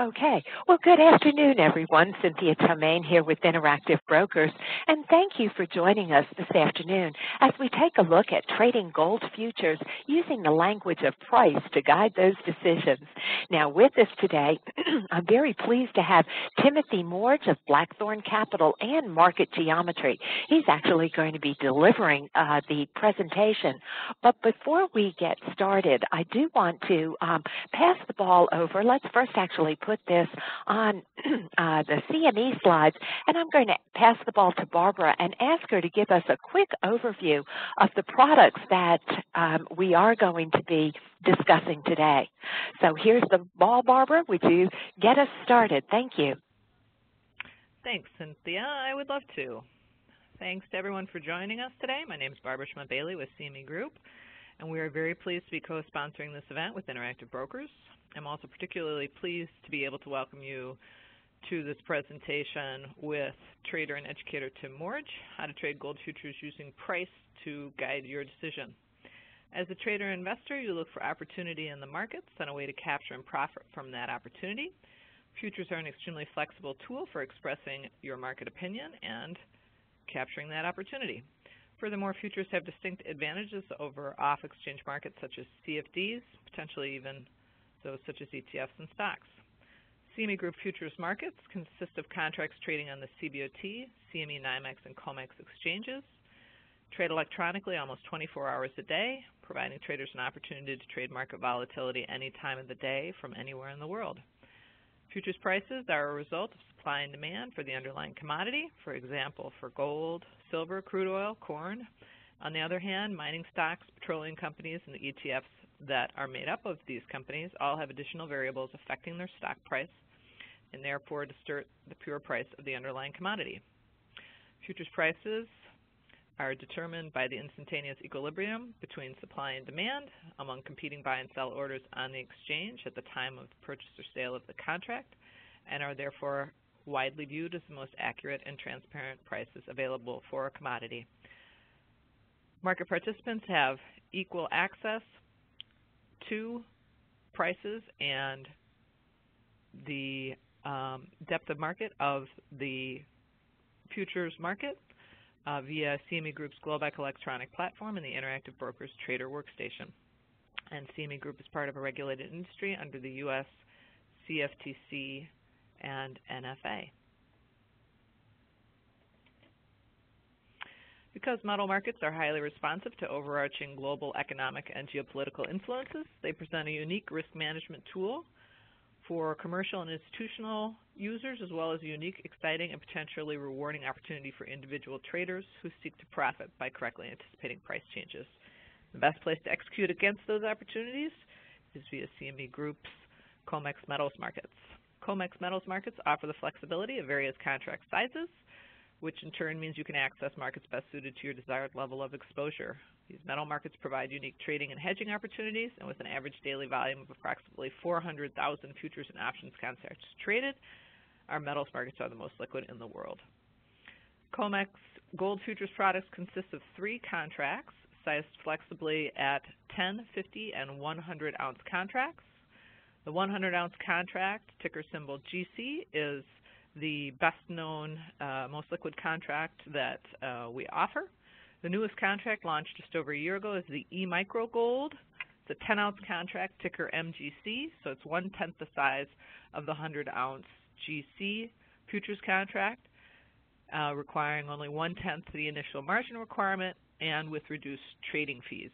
Okay. Well, good afternoon, everyone. Cynthia Tremaine here with Interactive Brokers, and thank you for joining us this afternoon as we take a look at trading gold futures using the language of price to guide those decisions. Now, with us today, I'm very pleased to have Timothy Morge of Blackthorn Capital and Market Geometry. He's actually going to be delivering uh, the presentation. But before we get started, I do want to um, pass the ball over. Let's first actually put this on uh, the CME slides, and I'm going to pass the ball to Barbara and ask her to give us a quick overview of the products that um, we are going to be discussing today. So here's the ball, Barbara. Would you get us started? Thank you. Thanks, Cynthia. I would love to. Thanks to everyone for joining us today. My name is Barbara Schmidt-Bailey with CME Group, and we are very pleased to be co-sponsoring this event with Interactive Brokers. I'm also particularly pleased to be able to welcome you to this presentation with trader and educator Tim Morge, how to trade gold futures using price to guide your decision. As a trader and investor, you look for opportunity in the markets and a way to capture and profit from that opportunity. Futures are an extremely flexible tool for expressing your market opinion and capturing that opportunity. Furthermore, futures have distinct advantages over off-exchange markets such as CFDs, potentially even those such as ETFs and stocks. CME Group futures markets consist of contracts trading on the CBOT, CME NYMEX, and COMEX exchanges, trade electronically almost 24 hours a day, providing traders an opportunity to trade market volatility any time of the day from anywhere in the world. Futures prices are a result of supply and demand for the underlying commodity, for example, for gold, silver, crude oil, corn. On the other hand, mining stocks, petroleum companies, and the ETFs that are made up of these companies all have additional variables affecting their stock price and therefore distort the pure price of the underlying commodity. Futures prices are determined by the instantaneous equilibrium between supply and demand among competing buy and sell orders on the exchange at the time of the purchase or sale of the contract and are therefore widely viewed as the most accurate and transparent prices available for a commodity. Market participants have equal access to prices and the um, depth of market of the futures market uh, via CME Group's Globex electronic platform and the Interactive Brokers Trader Workstation. And CME Group is part of a regulated industry under the U.S. CFTC and NFA. Because metal markets are highly responsive to overarching global economic and geopolitical influences, they present a unique risk management tool for commercial and institutional users, as well as a unique, exciting, and potentially rewarding opportunity for individual traders who seek to profit by correctly anticipating price changes. The best place to execute against those opportunities is via CME Group's COMEX metals markets. COMEX metals markets offer the flexibility of various contract sizes, which in turn means you can access markets best suited to your desired level of exposure. These metal markets provide unique trading and hedging opportunities, and with an average daily volume of approximately 400,000 futures and options contracts traded, our metals markets are the most liquid in the world. COMEX gold futures products consist of three contracts sized flexibly at 10, 50, and 100 ounce contracts. The 100 ounce contract, ticker symbol GC, is the best known, uh, most liquid contract that uh, we offer. The newest contract launched just over a year ago is the E-Micro Gold. It's a 10 ounce contract, ticker MGC, so it's one tenth the size of the 100 ounce GC futures contract, uh, requiring only one tenth the initial margin requirement and with reduced trading fees.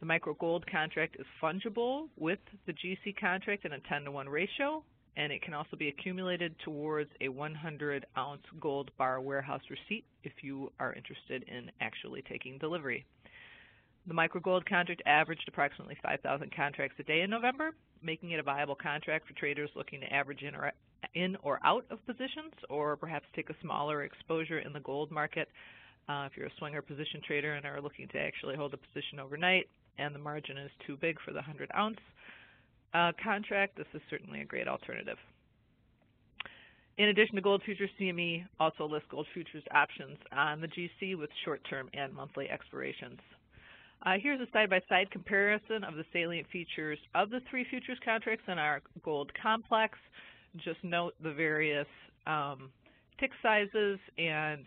The micro gold contract is fungible with the GC contract in a 10 to 1 ratio, and it can also be accumulated towards a 100 ounce gold bar warehouse receipt if you are interested in actually taking delivery. The microgold contract averaged approximately 5,000 contracts a day in November, making it a viable contract for traders looking to average in or, in or out of positions or perhaps take a smaller exposure in the gold market. Uh, if you're a swinger position trader and are looking to actually hold a position overnight and the margin is too big for the 100 ounce, uh, contract, this is certainly a great alternative. In addition to gold futures, CME also lists gold futures options on the GC with short-term and monthly expirations. Uh, here's a side-by-side -side comparison of the salient features of the three futures contracts in our gold complex. just note the various um, tick sizes and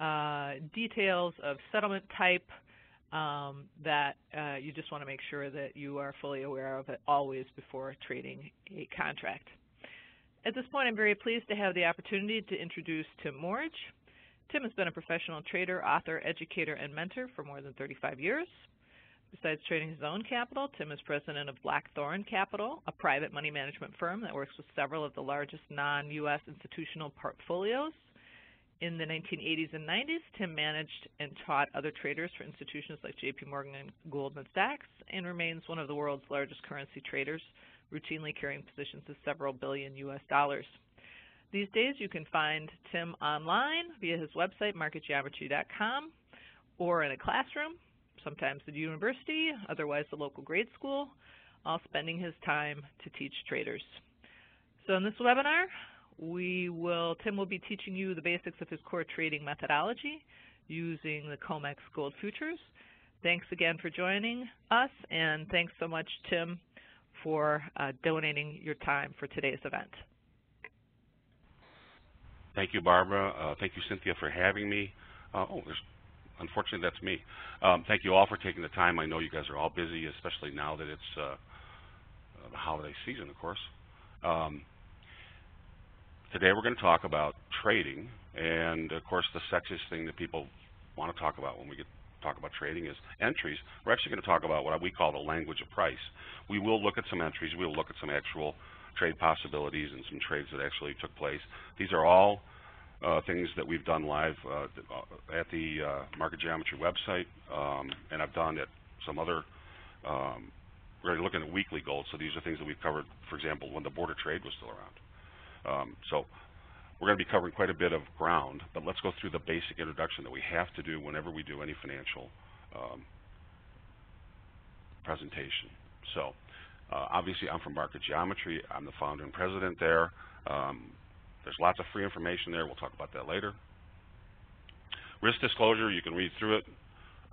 uh, details of settlement type um, that uh, you just want to make sure that you are fully aware of it always before trading a contract. At this point, I'm very pleased to have the opportunity to introduce Tim Morge. Tim has been a professional trader, author, educator, and mentor for more than 35 years. Besides trading his own capital, Tim is president of Blackthorn Capital, a private money management firm that works with several of the largest non-U.S. institutional portfolios. In the 1980s and 90s, Tim managed and taught other traders for institutions like JP Morgan and Goldman Sachs and remains one of the world's largest currency traders, routinely carrying positions of several billion U.S. dollars. These days you can find Tim online via his website, marketgeometry.com, or in a classroom sometimes the university, otherwise the local grade school, all spending his time to teach traders. So in this webinar, we will, Tim will be teaching you the basics of his core trading methodology using the COMEX Gold Futures. Thanks again for joining us, and thanks so much, Tim, for uh, donating your time for today's event. Thank you, Barbara. Uh, thank you, Cynthia, for having me. Uh, oh, unfortunately, that's me. Um, thank you all for taking the time. I know you guys are all busy, especially now that it's uh, the holiday season, of course. Um, today we're going to talk about trading, and of course the sexiest thing that people want to talk about when we get talk about trading is entries. We're actually going to talk about what we call the language of price. We will look at some entries. We'll look at some actual trade possibilities and some trades that actually took place. These are all uh, things that we've done live uh, at the uh, Market Geometry website, um, and I've done at some other. Um, we're looking at weekly gold, so these are things that we've covered, for example, when the border trade was still around. Um, so we're going to be covering quite a bit of ground, but let's go through the basic introduction that we have to do whenever we do any financial um, presentation. So uh, obviously I'm from Market Geometry. I'm the founder and president there. Um, there's lots of free information there. We'll talk about that later. Risk disclosure, you can read through it,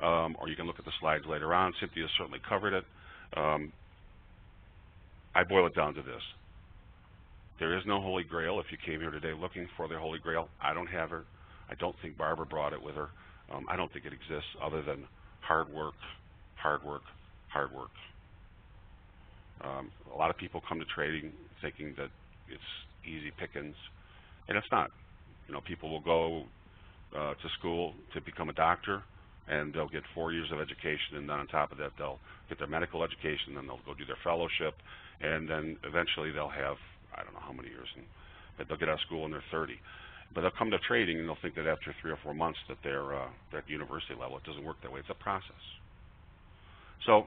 um, or you can look at the slides later on. Cynthia certainly covered it. Um, I boil it down to this. There is no Holy Grail. If you came here today looking for the Holy Grail, I don't have her. I don't think Barbara brought it with her. Um, I don't think it exists other than hard work, hard work, hard work. Um, a lot of people come to trading thinking that it's easy pickings and it's not. You know, people will go uh, to school to become a doctor, and they'll get four years of education, and then on top of that, they'll get their medical education, then they'll go do their fellowship, and then eventually they'll have I don't know how many years, and but they'll get out of school and they're 30. But they'll come to trading, and they'll think that after three or four months that they're, uh, they're at university level. It doesn't work that way. It's a process. So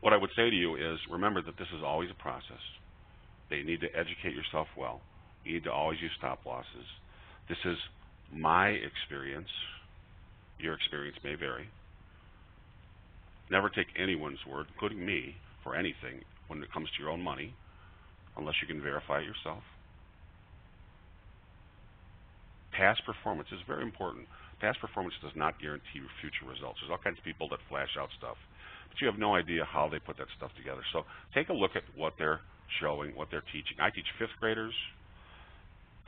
what I would say to you is remember that this is always a process. That you need to educate yourself well. You need to always use stop losses. This is my experience. Your experience may vary. Never take anyone's word, including me, for anything when it comes to your own money, unless you can verify it yourself. Past performance is very important. Past performance does not guarantee future results. There's all kinds of people that flash out stuff, but you have no idea how they put that stuff together. So take a look at what they're showing, what they're teaching. I teach fifth graders,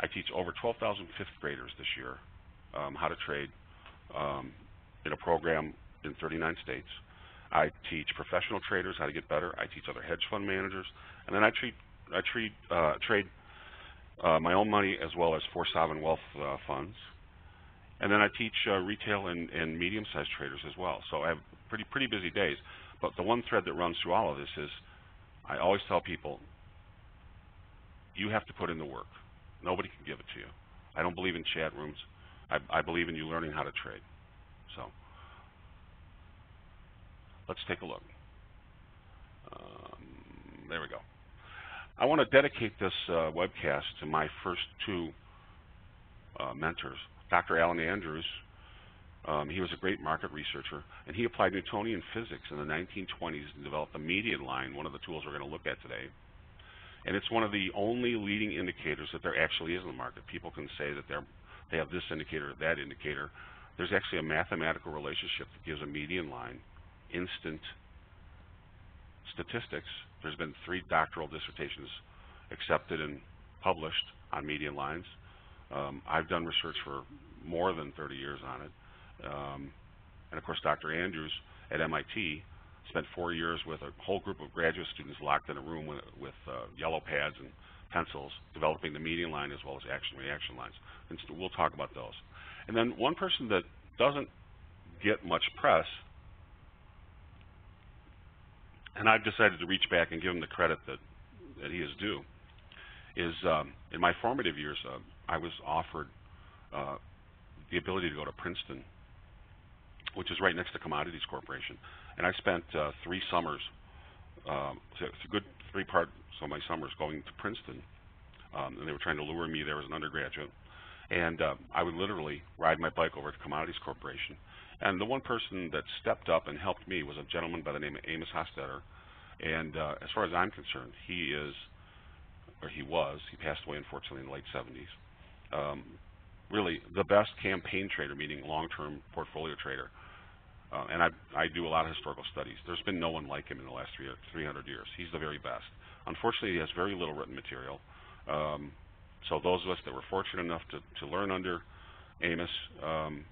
I teach over 12,000 fifth graders this year um, how to trade um, in a program in 39 states. I teach professional traders how to get better. I teach other hedge fund managers, and then I treat I treat uh, trade uh, my own money as well as four sovereign wealth uh, funds, and then I teach uh, retail and, and medium-sized traders as well. So I have pretty pretty busy days. But the one thread that runs through all of this is I always tell people you have to put in the work. Nobody can give it to you. I don't believe in chat rooms. I, I believe in you learning how to trade. So let's take a look. Um, there we go. I want to dedicate this uh, webcast to my first two uh, mentors. Dr. Alan Andrews, um, he was a great market researcher, and he applied Newtonian physics in the 1920s and developed the median line, one of the tools we're going to look at today. And it's one of the only leading indicators that there actually is in the market. People can say that they're, they have this indicator, that indicator. There's actually a mathematical relationship that gives a median line instant statistics. There's been three doctoral dissertations accepted and published on median lines. Um, I've done research for more than 30 years on it. Um, and of course, Dr. Andrews at MIT spent four years with a whole group of graduate students locked in a room with, with uh, yellow pads and pencils, developing the median line as well as action reaction lines. And so we'll talk about those. And then one person that doesn't get much press, and I've decided to reach back and give him the credit that, that he is due, is um, in my formative years, uh, I was offered uh, the ability to go to Princeton, which is right next to Commodities Corporation. And I spent uh, three summers, um, so a good three parts of my summers going to Princeton. Um, and they were trying to lure me there as an undergraduate. And uh, I would literally ride my bike over to Commodities Corporation. And the one person that stepped up and helped me was a gentleman by the name of Amos Hostetter. And uh, as far as I'm concerned, he is, or he was, he passed away unfortunately in the late 70s, um, really the best campaign trader, meaning long-term portfolio trader. Uh, and I, I do a lot of historical studies. There's been no one like him in the last three, 300 years. He's the very best. Unfortunately, he has very little written material. Um, so those of us that were fortunate enough to, to learn under Amos, um,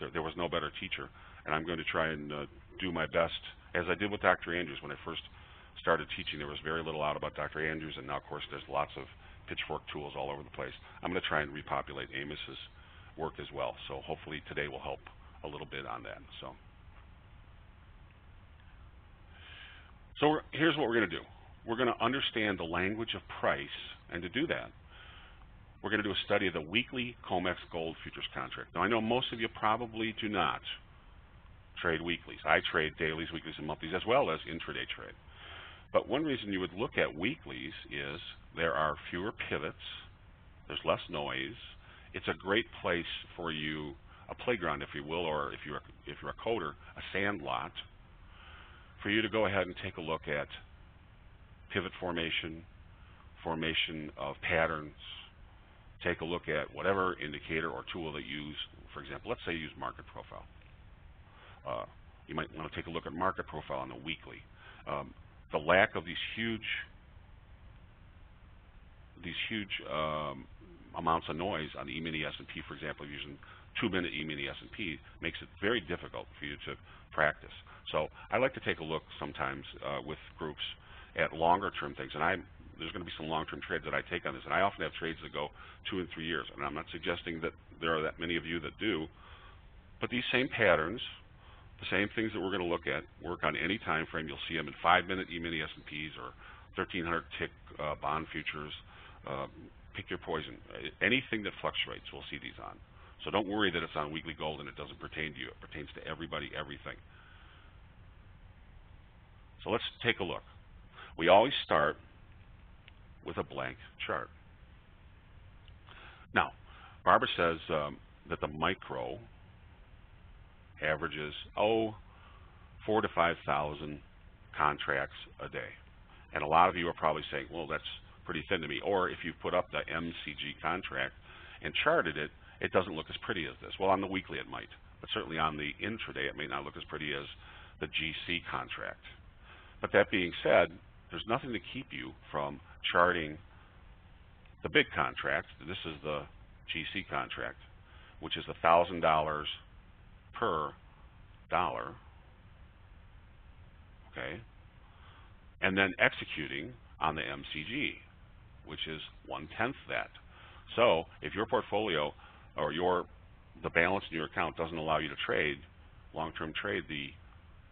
there, there, was no better teacher. And I'm going to try and uh, do my best, as I did with Dr. Andrews when I first started teaching. There was very little out about Dr. Andrews, and now, of course, there's lots of pitchfork tools all over the place. I'm going to try and repopulate Amos's work as well. So hopefully today will help a little bit on that. So, so here's what we're going to do. We're going to understand the language of price, and to do that, we're going to do a study of the weekly COMEX gold futures contract. Now, I know most of you probably do not trade weeklies. I trade dailies, weeklies, and monthlies, as well as intraday trade. But one reason you would look at weeklies is there are fewer pivots, there's less noise. It's a great place for you, a playground, if you will, or if you're if you're a coder, a sand lot, for you to go ahead and take a look at pivot formation, formation of patterns, take a look at whatever indicator or tool that you use. For example, let's say you use market profile. Uh, you might want to take a look at market profile on the weekly. Um, the lack of these huge these huge um, amounts of noise on the E-mini S&P, for example, using two-minute E-mini S&P makes it very difficult for you to practice. So I like to take a look sometimes uh, with groups at longer-term things, and I there's going to be some long-term trades that I take on this, and I often have trades that go two and three years, and I'm not suggesting that there are that many of you that do, but these same patterns, the same things that we're going to look at, work on any time frame. You'll see them in five-minute E-mini S&Ps or 1,300 tick uh, bond futures, uh, pick your poison. Anything that fluctuates, we'll see these on. So don't worry that it's on weekly gold and it doesn't pertain to you. It pertains to everybody, everything. So let's take a look. We always start with a blank chart. Now, Barbara says um, that the micro averages, oh, four to 5,000 contracts a day. And a lot of you are probably saying, well, that's pretty thin to me. Or if you put up the MCG contract and charted it, it doesn't look as pretty as this. Well, on the weekly it might, but certainly on the intraday it may not look as pretty as the GC contract. But that being said, there's nothing to keep you from charting the big contract. This is the GC contract, which is $1,000 per dollar. Okay? And then executing on the MCG which is one-tenth that. So if your portfolio or your the balance in your account doesn't allow you to trade, long-term trade the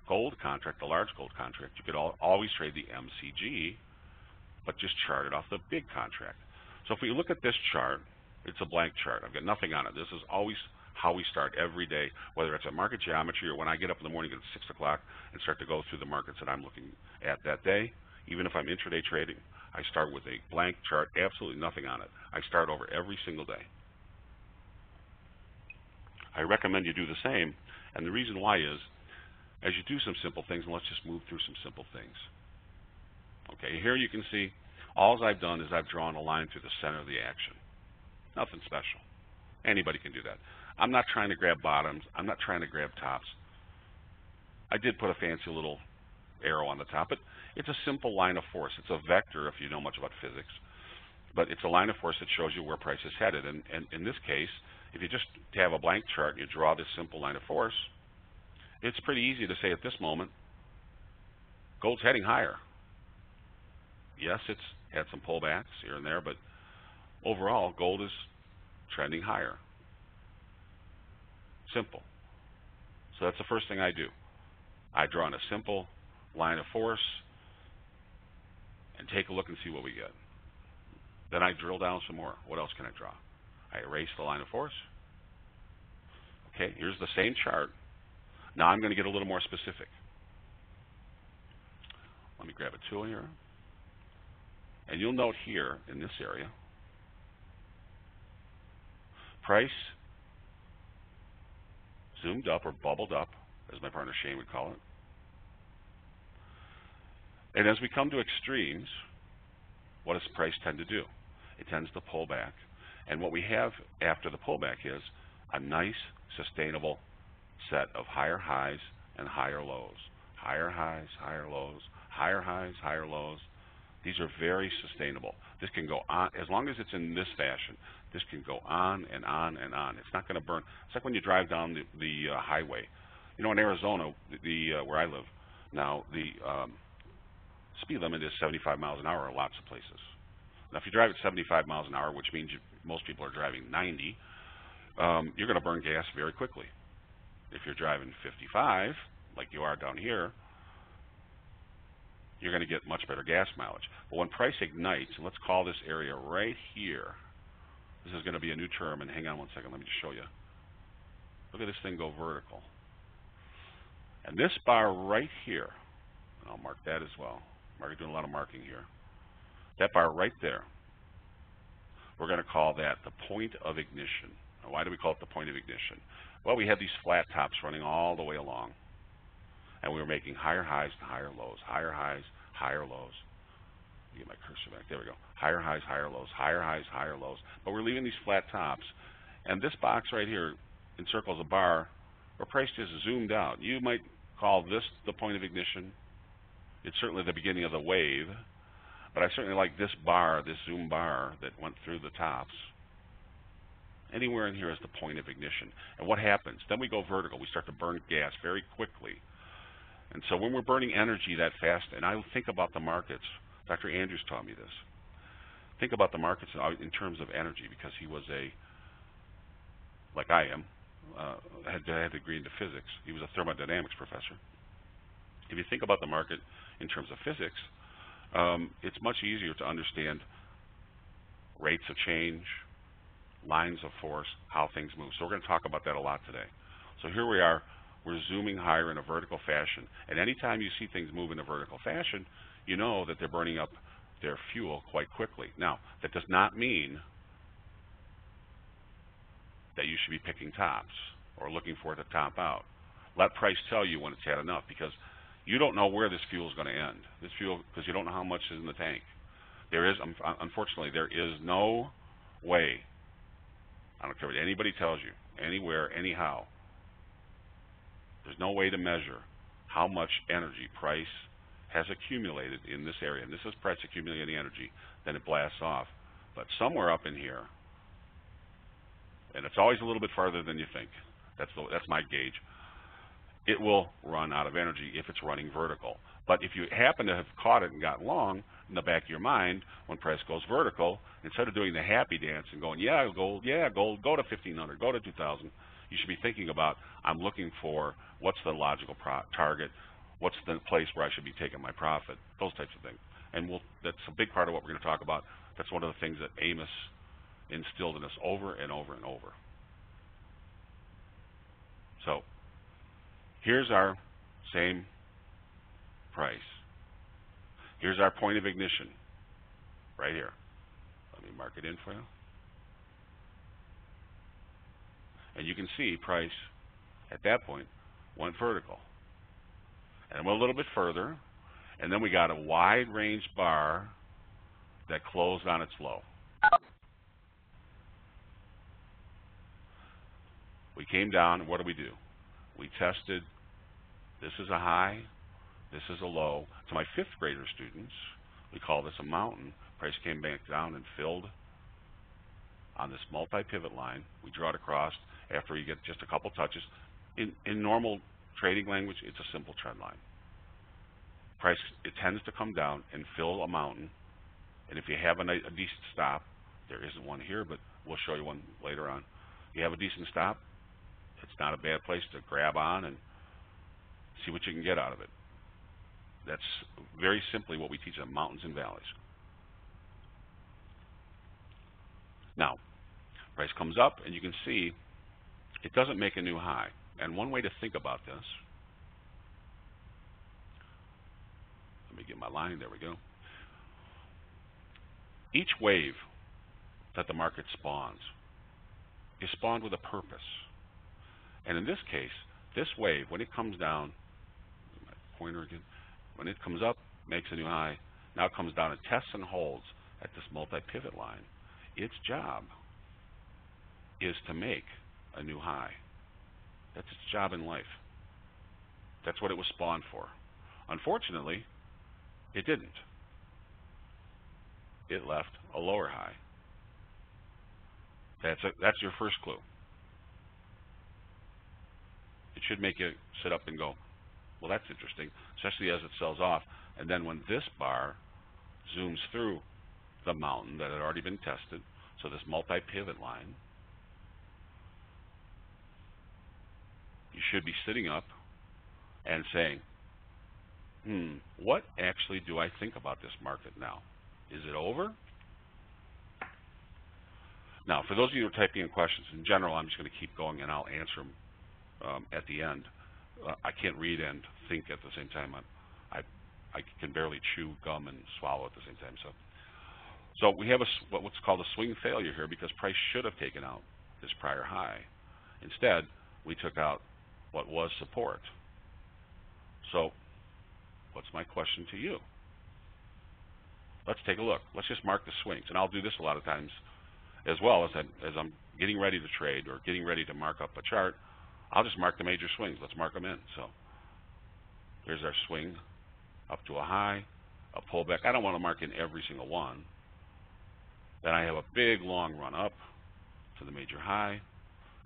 gold contract, the large gold contract, you could al always trade the MCG, but just chart it off the big contract. So if we look at this chart, it's a blank chart. I've got nothing on it. This is always how we start every day, whether it's a market geometry or when I get up in the morning at 6 o'clock and start to go through the markets that I'm looking at that day, even if I'm intraday trading. I start with a blank chart, absolutely nothing on it. I start over every single day. I recommend you do the same, and the reason why is, as you do some simple things, and let's just move through some simple things. Okay, here you can see, all I've done is I've drawn a line through the center of the action. Nothing special. Anybody can do that. I'm not trying to grab bottoms. I'm not trying to grab tops. I did put a fancy little arrow on the top, but it's a simple line of force. It's a vector if you know much about physics, but it's a line of force that shows you where price is headed. And, and in this case, if you just have a blank chart and you draw this simple line of force, it's pretty easy to say at this moment, gold's heading higher. Yes, it's had some pullbacks here and there, but overall, gold is trending higher. Simple. So that's the first thing I do. I draw in a simple line of force and take a look and see what we get. Then I drill down some more. What else can I draw? I erase the line of force. Okay, here's the same chart. Now I'm going to get a little more specific. Let me grab a tool here. And you'll note here in this area, price zoomed up or bubbled up, as my partner Shane would call it. And as we come to extremes, what does price tend to do? It tends to pull back. And what we have after the pullback is a nice, sustainable set of higher highs and higher lows. Higher highs, higher lows, higher highs, higher lows. These are very sustainable. This can go on, as long as it's in this fashion, this can go on and on and on. It's not going to burn. It's like when you drive down the, the uh, highway. You know, in Arizona, the, the uh, where I live now, the um, speed limit is 75 miles an hour in lots of places. Now, if you drive at 75 miles an hour, which means you, most people are driving 90, um, you're going to burn gas very quickly. If you're driving 55, like you are down here, you're going to get much better gas mileage. But when price ignites, and let's call this area right here, this is going to be a new term, and hang on one second, let me just show you. Look at this thing go vertical. And this bar right here, and I'll mark that as well. Mark doing a lot of marking here. That bar right there, we're going to call that the point of ignition. Now, why do we call it the point of ignition? Well, we had these flat tops running all the way along and we were making higher highs and higher lows, higher highs, higher lows. Get my cursor back. There we go. Higher highs, higher lows, higher highs, higher lows. But we're leaving these flat tops. And this box right here encircles a bar where price just zoomed out. You might call this the point of ignition. It's certainly the beginning of the wave. But I certainly like this bar, this zoom bar that went through the tops. Anywhere in here is the point of ignition. And what happens? Then we go vertical. We start to burn gas very quickly. And so when we're burning energy that fast, and I think about the markets, Dr. Andrews taught me this. Think about the markets in terms of energy because he was a, like I am, uh, had, had a degree into physics. He was a thermodynamics professor. If you think about the market in terms of physics, um, it's much easier to understand rates of change, lines of force, how things move. So we're going to talk about that a lot today. So here we are we're zooming higher in a vertical fashion. And anytime you see things move in a vertical fashion, you know that they're burning up their fuel quite quickly. Now, that does not mean that you should be picking tops or looking for it to top out. Let price tell you when it's had enough because you don't know where this fuel is going to end. This fuel, because you don't know how much is in the tank. There is, unfortunately, there is no way, I don't care what anybody tells you, anywhere, anyhow, there's no way to measure how much energy price has accumulated in this area. And this is price accumulating energy. Then it blasts off. But somewhere up in here, and it's always a little bit farther than you think. That's, the, that's my gauge. It will run out of energy if it's running vertical. But if you happen to have caught it and got long, in the back of your mind, when price goes vertical, instead of doing the happy dance and going, yeah, gold, yeah, gold, go to 1500, go to 2000, you should be thinking about, I'm looking for what's the logical target, what's the place where I should be taking my profit, those types of things. And we'll, that's a big part of what we're going to talk about. That's one of the things that Amos instilled in us over and over and over. So here's our same price. Here's our point of ignition right here. Let me mark it in for you. And you can see price at that point went vertical. And went a little bit further, and then we got a wide range bar that closed on its low. We came down, what do we do? We tested, this is a high, This is a low. To my fifth grader students, we call this a mountain. Price came back down and filled on this multi-pivot line. We draw it across after you get just a couple touches. In, in normal trading language, it's a simple trend line. Price, it tends to come down and fill a mountain. And if you have a, a decent stop, there isn't one here, but we'll show you one later on. You have a decent stop, it's not a bad place to grab on and see what you can get out of it. That's very simply what we teach on mountains and valleys. Now, price comes up, and you can see it doesn't make a new high. And one way to think about this, let me get my line, there we go. Each wave that the market spawns is spawned with a purpose. And in this case, this wave, when it comes down, my pointer again, when it comes up, makes a new high, now comes down and tests and holds at this multi-pivot line. Its job is to make a new high. That's its job in life. That's what it was spawned for. Unfortunately, it didn't. It left a lower high. That's a, that's your first clue. It should make you sit up and go, well, that's interesting, especially as it sells off. And then when this bar zooms through the mountain that had already been tested, so this multi-pivot line, you should be sitting up and saying, hmm, what actually do I think about this market now? Is it over? Now, for those of you who are typing in questions, in general, I'm just going to keep going and I'll answer them um, at the end. Uh, I can't read and think at the same time. I, I, I can barely chew gum and swallow at the same time. So, so we have a, what's called a swing failure here because price should have taken out this prior high. Instead, we took out what was support. So, what's my question to you? Let's take a look. Let's just mark the swings, and I'll do this a lot of times as well as I'm, as I'm getting ready to trade or getting ready to mark up a chart. I'll just mark the major swings. Let's mark them in. So here's our swing up to a high, a pullback. I don't want to mark in every single one. Then I have a big long run up to the major high.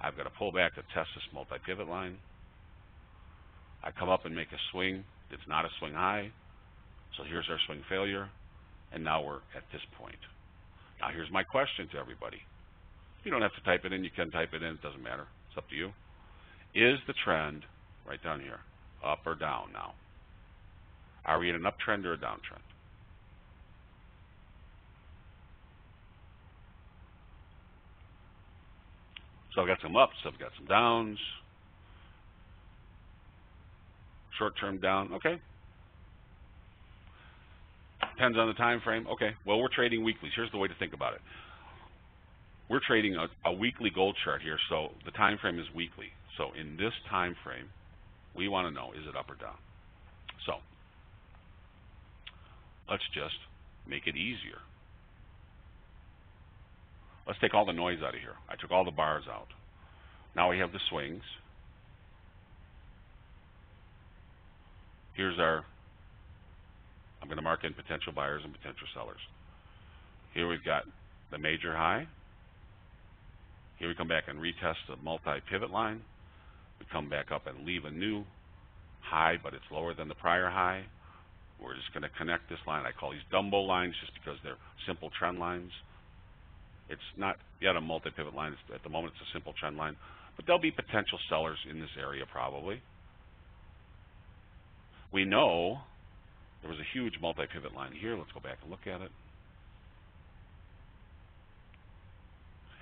I've got a pullback to test this multi-pivot line. I come up and make a swing. It's not a swing high. So here's our swing failure. And now we're at this point. Now here's my question to everybody. You don't have to type it in. You can type it in. It doesn't matter. It's up to you. Is the trend, right down here, up or down now? Are we in an uptrend or a downtrend? So I've got some ups, I've got some downs. Short term down, okay. Depends on the time frame. Okay, well we're trading weeklies. Here's the way to think about it. We're trading a, a weekly gold chart here, so the time frame is weekly. So in this time frame, we want to know, is it up or down? So let's just make it easier. Let's take all the noise out of here. I took all the bars out. Now we have the swings. Here's our, I'm going to mark in potential buyers and potential sellers. Here we've got the major high. Here we come back and retest the multi-pivot line. We come back up and leave a new high, but it's lower than the prior high. We're just going to connect this line. I call these Dumbo lines just because they're simple trend lines. It's not yet a multi-pivot line. It's, at the moment, it's a simple trend line. But there'll be potential sellers in this area probably. We know there was a huge multi-pivot line here. Let's go back and look at it.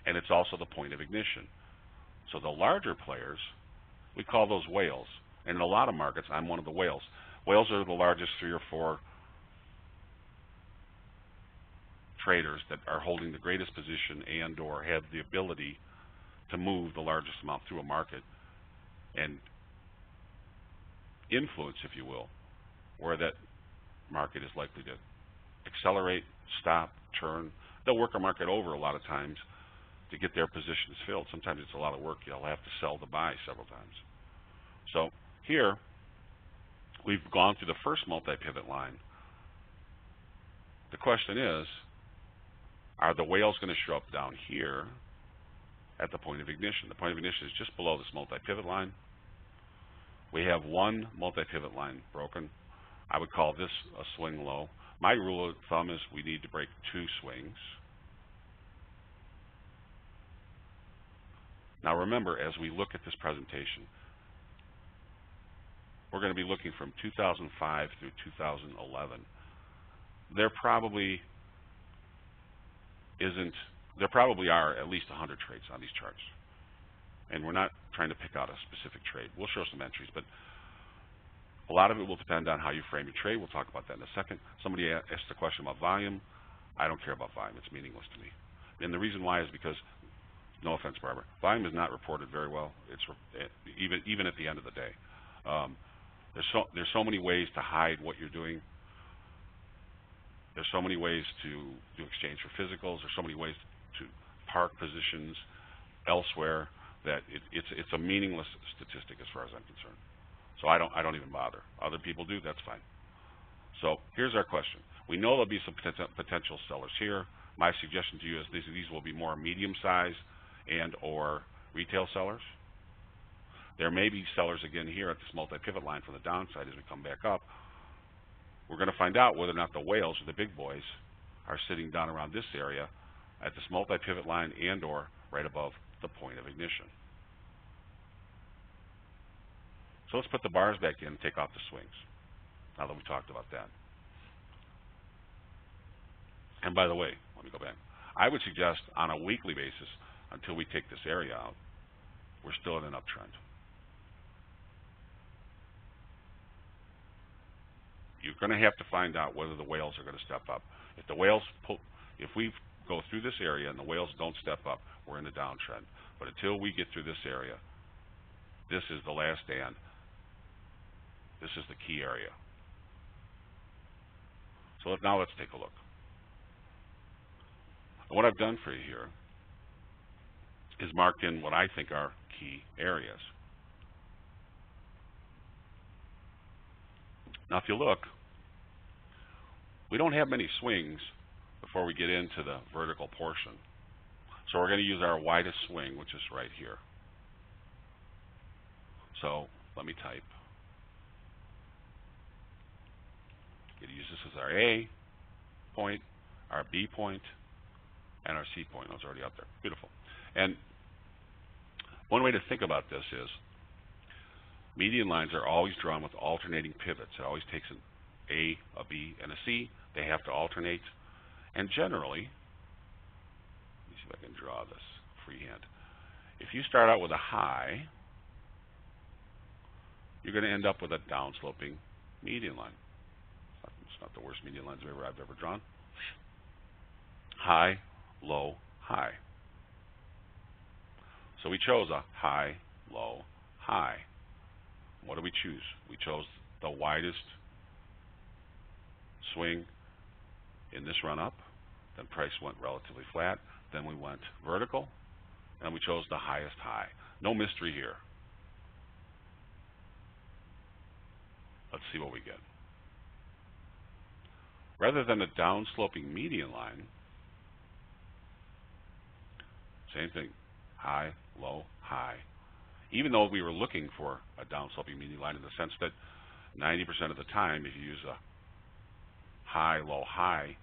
And it's also the point of ignition. So the larger players we call those whales. And in a lot of markets, I'm one of the whales. Whales are the largest three or four traders that are holding the greatest position and or have the ability to move the largest amount through a market and influence, if you will, where that market is likely to accelerate, stop, turn. They'll work a market over a lot of times to get their positions filled. Sometimes it's a lot of work. You'll have to sell to buy several times. So here we've gone through the first multi-pivot line. The question is, are the whales going to show up down here at the point of ignition? The point of ignition is just below this multi-pivot line. We have one multi-pivot line broken. I would call this a swing low. My rule of thumb is we need to break two swings. Now remember, as we look at this presentation, we're going to be looking from 2005 through 2011. There probably isn't, there probably are at least 100 trades on these charts. And we're not trying to pick out a specific trade. We'll show some entries, but a lot of it will depend on how you frame your trade. We'll talk about that in a second. Somebody asked a question about volume. I don't care about volume. It's meaningless to me. And the reason why is because, no offense, Barbara, volume is not reported very well. It's even even at the end of the day. Um, there's so there's so many ways to hide what you're doing. There's so many ways to do exchange for physicals. There's so many ways to park positions elsewhere that it, it's it's a meaningless statistic as far as I'm concerned. So I don't I don't even bother. Other people do, that's fine. So here's our question. We know there'll be some potential sellers here. My suggestion to you is these, these will be more medium-sized and or retail sellers. There may be sellers again here at this multi-pivot line from the downside as we come back up. We're going to find out whether or not the whales or the big boys are sitting down around this area at this multi-pivot line and or right above the point of ignition. So let's put the bars back in and take off the swings, now that we talked about that. And by the way, let me go back. I would suggest on a weekly basis, until we take this area out, we're still in an uptrend. You're going to have to find out whether the whales are going to step up. If the whales pull, if we go through this area and the whales don't step up, we're in a downtrend. But until we get through this area, this is the last stand. This is the key area. So now let's take a look. And what I've done for you here is marked in what I think are key areas. Now if you look, we don't have many swings before we get into the vertical portion. So we're going to use our widest swing, which is right here. So let me type. Going to use this as our A point, our B point, and our C point. Those are already up there. Beautiful. And one way to think about this is median lines are always drawn with alternating pivots. It always takes an A, a B, and a C. They have to alternate. And generally, let me see if I can draw this freehand. If you start out with a high, you're going to end up with a downsloping median line. It's not the worst median lines ever, I've ever drawn. High, low, high. So we chose a high, low, high. What do we choose? We chose the widest swing in this run up. Then price went relatively flat. Then we went vertical. And we chose the highest high. No mystery here. Let's see what we get. Rather than a downsloping median line, same thing, high, low, high. Even though we were looking for a downsloping median line in the sense that 90% of the time, if you use a high, low, high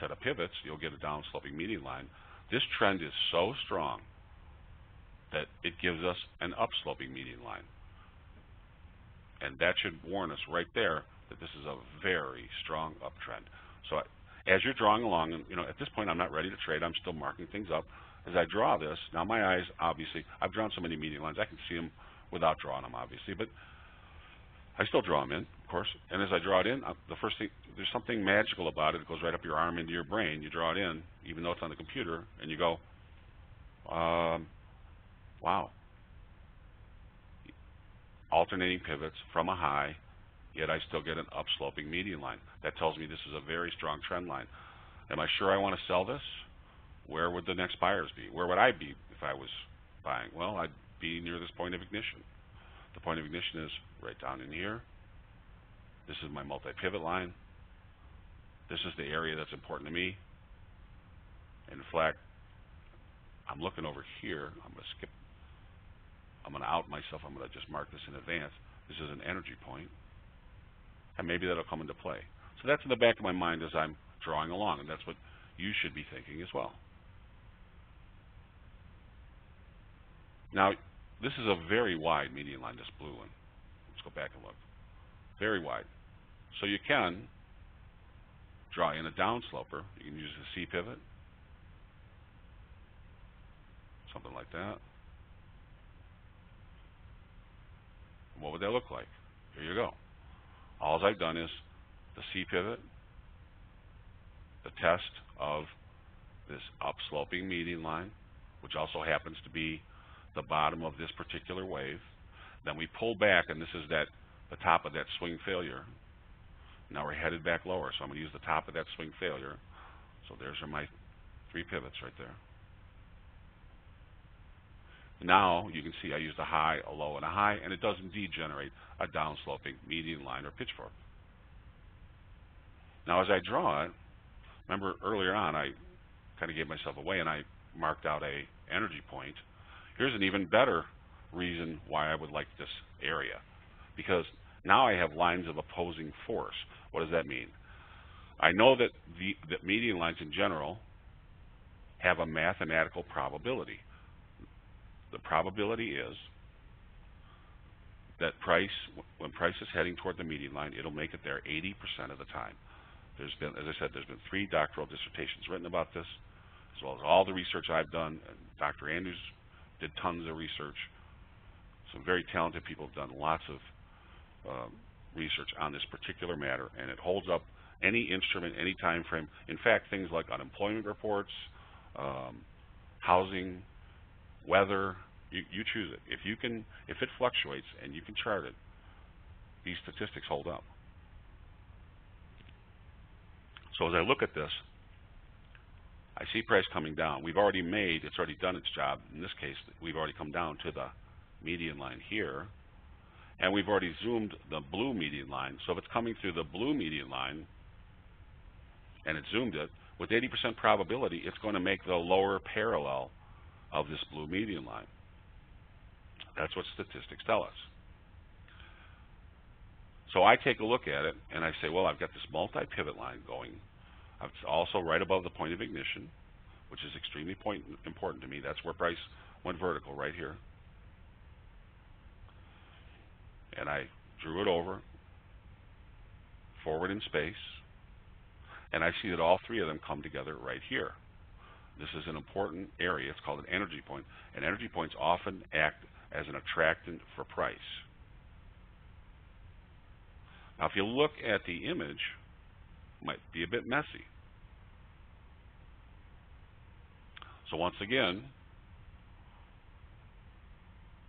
set of pivots, you'll get a downsloping median line. This trend is so strong that it gives us an upsloping median line. And that should warn us right there that this is a very strong uptrend. So as you're drawing along, and you know, at this point I'm not ready to trade. I'm still marking things up. As I draw this, now my eyes obviously, I've drawn so many median lines, I can see them without drawing them obviously, but I still draw them in, of course. And as I draw it in, the first thing, there's something magical about it. It goes right up your arm into your brain. You draw it in, even though it's on the computer, and you go, um, wow. Alternating pivots from a high yet I still get an upsloping median line. That tells me this is a very strong trend line. Am I sure I want to sell this? Where would the next buyers be? Where would I be if I was buying? Well, I'd be near this point of ignition. The point of ignition is right down in here, This is my multi-pivot line. This is the area that's important to me. In fact, I'm looking over here. I'm going to skip. I'm going to out myself. I'm going to just mark this in advance. This is an energy point. and maybe that'll come into play. So that's in the back of my mind as I'm drawing along, and that's what you should be thinking as well. Now, this is a very wide median line, this blue one. Let's go back and look. Very wide. So you can draw in a downsloper. You can use the C pivot, something like that. What would that look like? Here you go. All I've done is the C pivot, the test of this upsloping median line, which also happens to be the bottom of this particular wave. Then we pull back, and this is that the top of that swing failure. Now we're headed back lower, so I'm going to use the top of that swing failure. So there's my three pivots right there. Now you can see I used a high, a low, and a high, and it does indeed generate a downsloping median line or pitchfork. Now as I draw it, remember earlier on I kind of gave myself away and I marked out a energy point. Here's an even better reason why I would like this area. Because now I have lines of opposing force. What does that mean? I know that the that median lines in general have a mathematical probability. The probability is that price, when price is heading toward the median line, it'll make it there 80% of the time. There's been, as I said, there's been three doctoral dissertations written about this, as well as all the research I've done. Dr. Andrews did tons of research. Some very talented people have done lots of um, research on this particular matter, and it holds up any instrument, any time frame. In fact, things like unemployment reports, um, housing, weather, you, you choose it. If you can, if it fluctuates and you can chart it, these statistics hold up. So as I look at this, I see price coming down. We've already made, it's already done its job. In this case, we've already come down to the median line here. And we've already zoomed the blue median line. So if it's coming through the blue median line, and it zoomed it, with 80% probability, it's going to make the lower parallel of this blue median line. That's what statistics tell us. So I take a look at it, and I say, well, I've got this multi-pivot line going. It's also right above the point of ignition, which is extremely point, important to me. That's where price went vertical, right here. And I drew it over, forward in space, and I see that all three of them come together right here. This is an important area. It's called an energy point. And energy points often act as an attractant for price. Now, if you look at the image, might be a bit messy. So once again,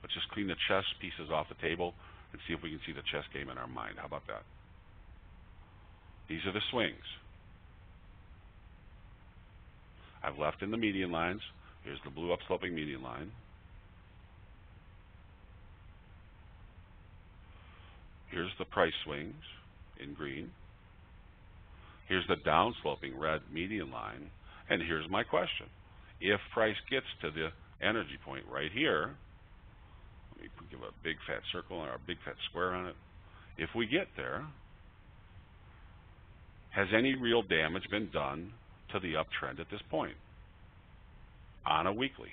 let's just clean the chess pieces off the table and see if we can see the chess game in our mind. How about that? These are the swings. I've left in the median lines. Here's the blue upsloping median line. Here's the price swings in green. Here's the downsloping red median line. And here's my question. If price gets to the energy point right here, let me give a big fat circle or a big fat square on it. If we get there, has any real damage been done to the uptrend at this point on a weekly.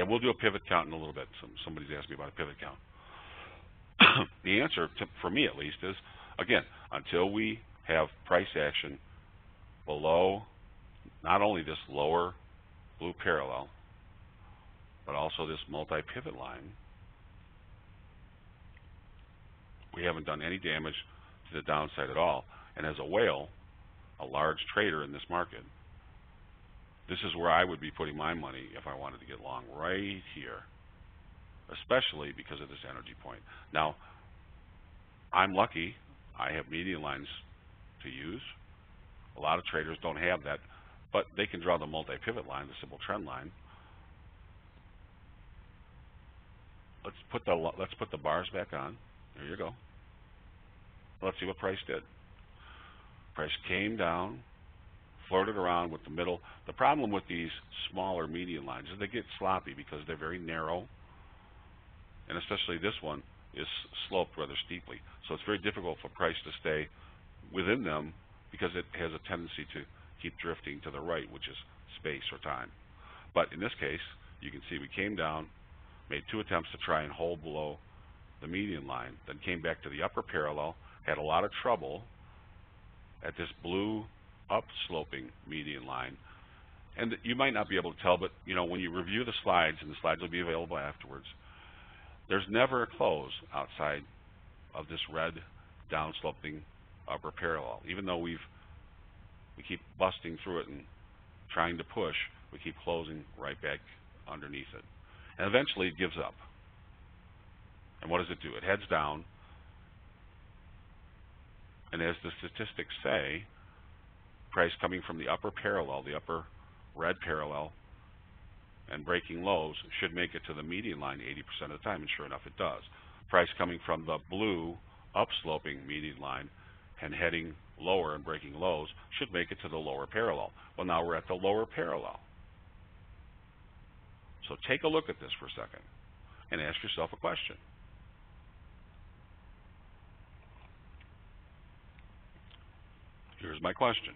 And we'll do a pivot count in a little bit. Some, somebody's asked me about a pivot count. the answer, to, for me at least, is, again, until we have price action below not only this lower blue parallel, but also this multi-pivot line, we haven't done any damage to the downside at all. And as a whale, a large trader in this market, this is where I would be putting my money if I wanted to get long, right here, especially because of this energy point. Now, I'm lucky. I have median lines to use. A lot of traders don't have that but they can draw the multi-pivot line, the simple trend line. Let's put the let's put the bars back on. There you go. Let's see what price did. Price came down, flirted around with the middle. The problem with these smaller median lines is they get sloppy because they're very narrow, and especially this one is sloped rather steeply. So it's very difficult for price to stay within them because it has a tendency to keep drifting to the right, which is space or time. But in this case, you can see we came down, made two attempts to try and hold below the median line, then came back to the upper parallel, had a lot of trouble at this blue upsloping median line. And you might not be able to tell, but you know when you review the slides, and the slides will be available afterwards, there's never a close outside of this red downsloping upper parallel. Even though we've we keep busting through it and trying to push, we keep closing right back underneath it. And eventually it gives up. And what does it do? It heads down. And as the statistics say, price coming from the upper parallel, the upper red parallel, and breaking lows should make it to the median line 80% of the time, and sure enough it does. Price coming from the blue upsloping median line and heading lower and breaking lows should make it to the lower parallel. Well, now we're at the lower parallel. So take a look at this for a second and ask yourself a question. Here's my question.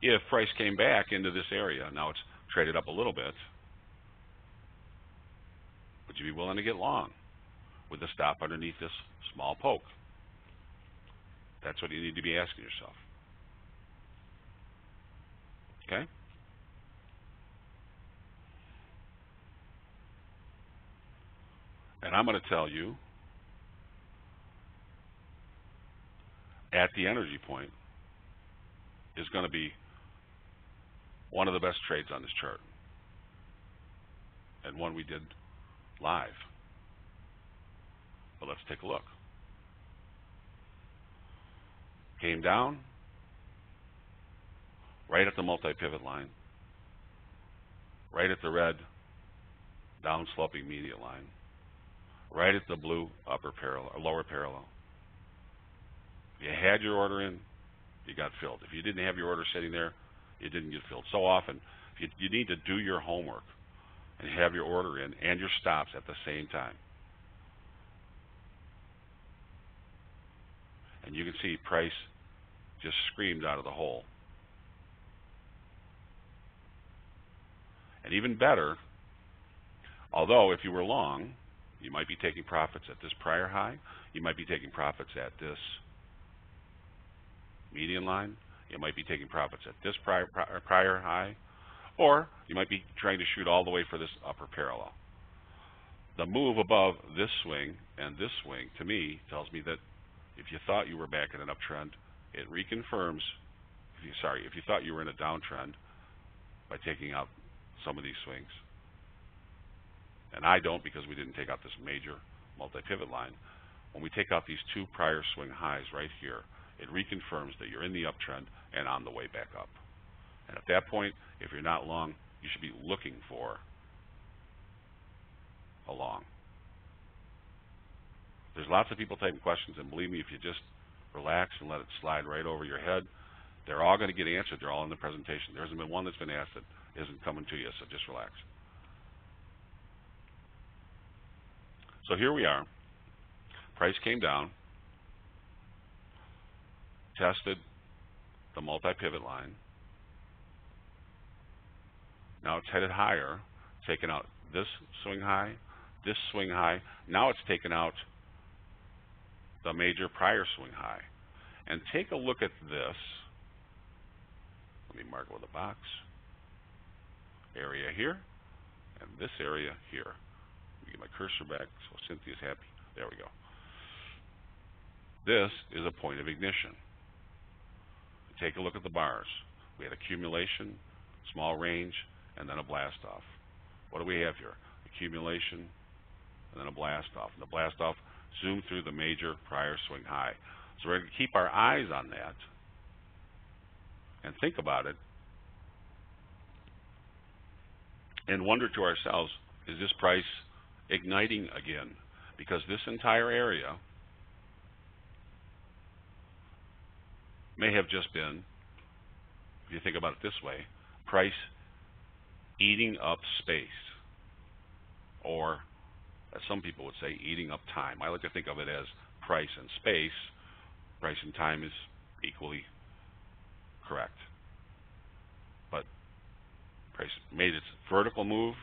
If price came back into this area, now it's traded up a little bit, would you be willing to get long with the stop underneath this small poke? That's what you need to be asking yourself. Okay? And I'm going to tell you at the energy point is going to be one of the best trades on this chart and one we did live. But let's take a look. Came down right at the multi-pivot line, right at the red down-sloping median line, right at the blue upper parallel, or lower parallel. If you had your order in, you got filled. If you didn't have your order sitting there, it didn't get filled. So often, you, you need to do your homework and have your order in and your stops at the same time. And you can see price just screamed out of the hole. And even better, although if you were long, you might be taking profits at this prior high, you might be taking profits at this median line, you might be taking profits at this prior, prior high, or you might be trying to shoot all the way for this upper parallel. The move above this swing and this swing, to me, tells me that if you thought you were back in an uptrend, it reconfirms, if you, sorry, if you thought you were in a downtrend by taking out some of these swings. And I don't because we didn't take out this major multi-pivot line. When we take out these two prior swing highs right here, it reconfirms that you're in the uptrend and on the way back up. And at that point, if you're not long, you should be looking for a long. There's lots of people typing questions, and believe me, if you just relax and let it slide right over your head, they're all going to get answered. They're all in the presentation. There hasn't been one that's been asked that isn't coming to you, so just relax. So here we are. Price came down, tested the multi-pivot line. Now it's headed higher, taken out this swing high, this swing high. Now it's taken out the major prior swing high. And take a look at this. Let me mark it with a box. Area here, and this area here. Let me get my cursor back so Cynthia's happy. There we go. This is a point of ignition. Take a look at the bars. We had accumulation, small range, and then a blast off. What do we have here? Accumulation, and then a blast off. And the blast off zoomed through the major prior swing high. So we're going to keep our eyes on that and think about it and wonder to ourselves, is this price igniting again? Because this entire area may have just been, if you think about it this way, price eating up space. Or, as some people would say, eating up time. I like to think of it as price and space. Price and time is equally correct. But price made its vertical move.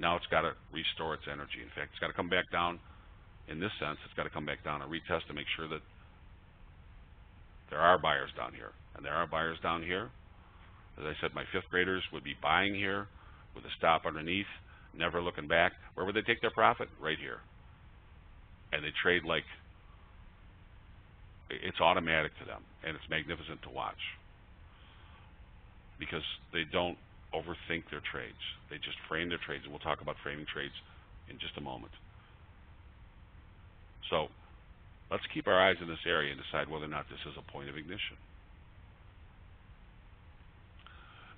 Now it's got to restore its energy. In fact, it's got to come back down. In this sense, it's got to come back down and retest to make sure that there are buyers down here. And there are buyers down here. As I said, my fifth graders would be buying here with a stop underneath, never looking back. Where would they take their profit? Right here. And they trade like it's automatic to them, and it's magnificent to watch because they don't overthink their trades. They just frame their trades, and we'll talk about framing trades in just a moment. So Let's keep our eyes in this area and decide whether or not this is a point of ignition.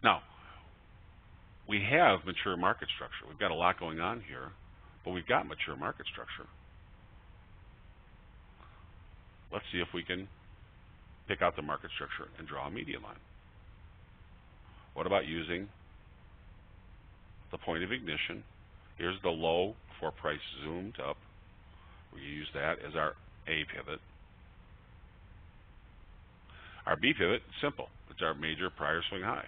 Now, we have mature market structure. We've got a lot going on here, but we've got mature market structure. Let's see if we can pick out the market structure and draw a median line. What about using the point of ignition? Here's the low before price zoomed up. We use that as our a pivot. Our B pivot, simple. It's our major prior swing high.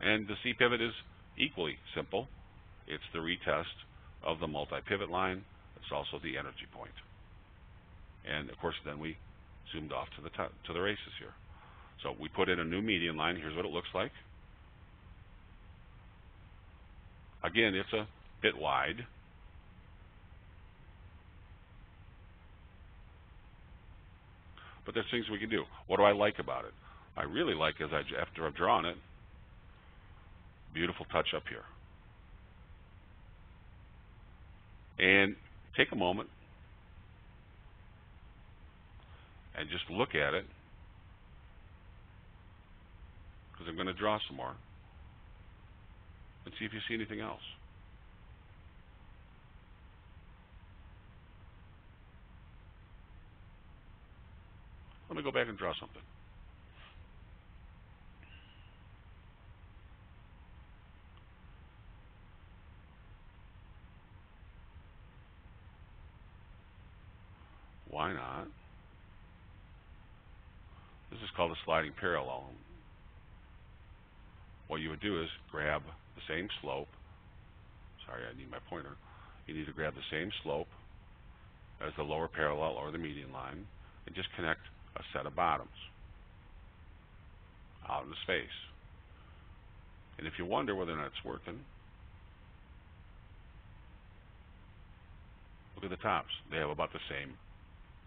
And the C pivot is equally simple. It's the retest of the multi-pivot line. It's also the energy point. And of course, then we zoomed off to the to the races here. So we put in a new median line. Here's what it looks like. Again, it's a bit wide. But there's things we can do. What do I like about it? I really like as I after I've drawn it, beautiful touch up here. And take a moment and just look at it because I'm going to draw some more and see if you see anything else. Let me go back and draw something. Why not? This is called a sliding parallel. What you would do is grab the same slope. Sorry, I need my pointer. You need to grab the same slope as the lower parallel or the median line and just connect a set of bottoms out into space. And if you wonder whether or not it's working, look at the tops. They have about the same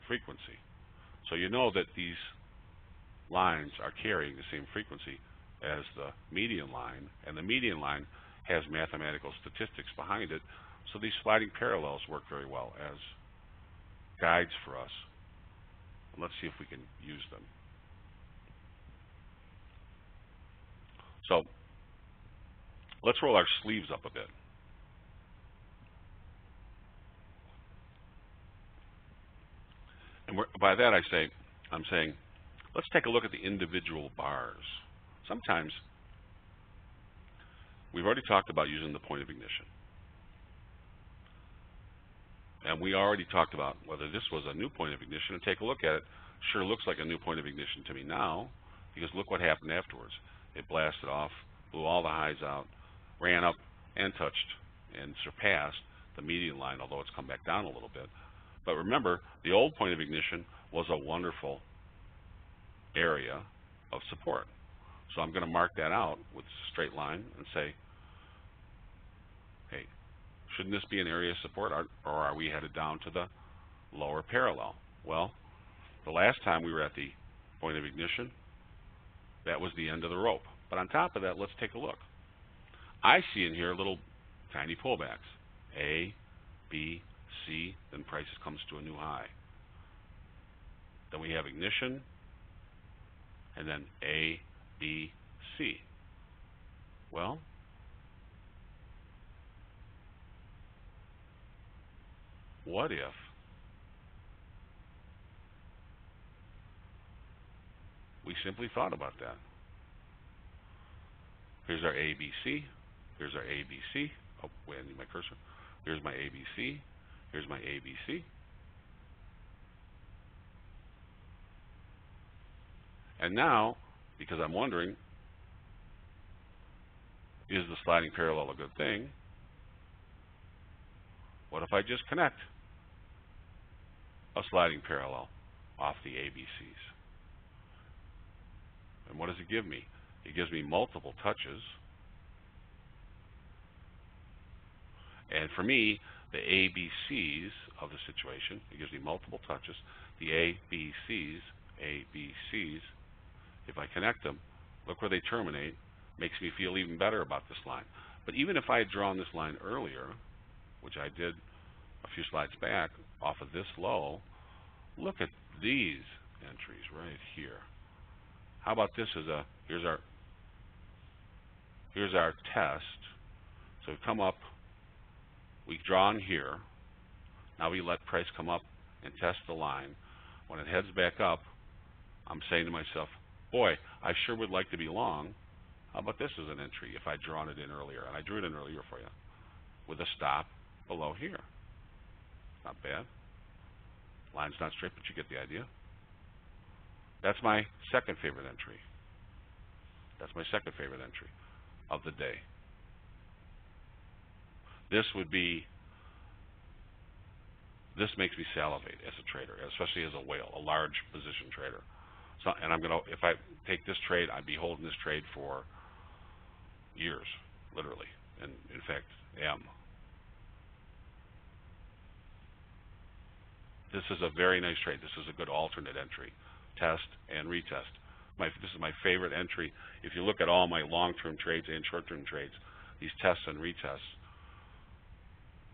frequency. So you know that these lines are carrying the same frequency as the median line, and the median line has mathematical statistics behind it, so these sliding parallels work very well as guides for us Let's see if we can use them. So let's roll our sleeves up a bit. And by that I say, I'm saying, let's take a look at the individual bars. Sometimes we've already talked about using the point of ignition. And we already talked about whether this was a new point of ignition. And take a look at it. Sure looks like a new point of ignition to me now, because look what happened afterwards. It blasted off, blew all the highs out, ran up and touched and surpassed the median line, although it's come back down a little bit. But remember, the old point of ignition was a wonderful area of support. So I'm going to mark that out with a straight line and say, Shouldn't this be an area of support, or, are we headed down to the lower parallel? Well, the last time we were at the point of ignition, that was the end of the rope. But on top of that, let's take a look. I see in here little tiny pullbacks. A, B, C, then prices comes to a new high. Then we have ignition, and then A, B, C. Well, what if we simply thought about that? Here's our ABC. Here's our ABC. Oh, wait, I need my cursor. Here's my ABC. Here's my ABC. And now, because I'm wondering, is the sliding parallel a good thing? What if I just connect a sliding parallel off the ABCs? And what does it give me? It gives me multiple touches. And for me, the ABCs of the situation, it gives me multiple touches. The ABCs, ABCs, if I connect them, look where they terminate, makes me feel even better about this line. But even if I had drawn this line earlier, which I did a few slides back off of this low, look at these entries right here. How about this as a, here's our, here's our test. So we come up, we draw in here. Now we let price come up and test the line. When it heads back up, I'm saying to myself, boy, I sure would like to be long. How about this as an entry if I'd drawn it in earlier? And I drew it in earlier for you with a stop below here. Not bad. Line's not straight, but you get the idea. That's my second favorite entry. That's my second favorite entry of the day. This would be, this makes me salivate as a trader, especially as a whale, a large position trader. So, and I'm going to, if I take this trade, I'd be holding this trade for years, literally, and in fact, am. This is a very nice trade. This is a good alternate entry, test and retest. My, this is my favorite entry. If you look at all my long-term trades and short-term trades, these tests and retests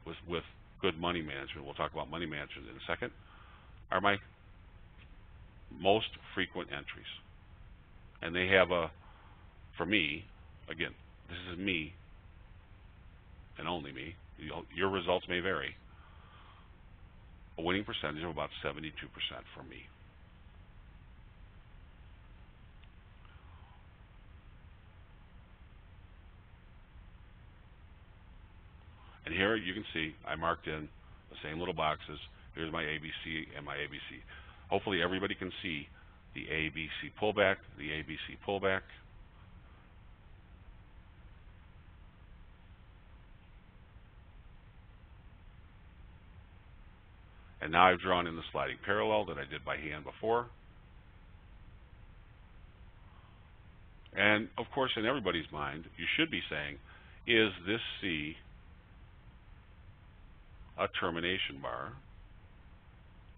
with, with good money management, we'll talk about money management in a second, are my most frequent entries. And they have a, for me, again, this is me and only me. Your results may vary. A winning percentage of about 72% for me. And here you can see I marked in the same little boxes. Here's my ABC and my ABC. Hopefully everybody can see the ABC pullback, the ABC pullback. And now I've drawn in the sliding parallel that I did by hand before. And of course, in everybody's mind, you should be saying, is this C a termination bar?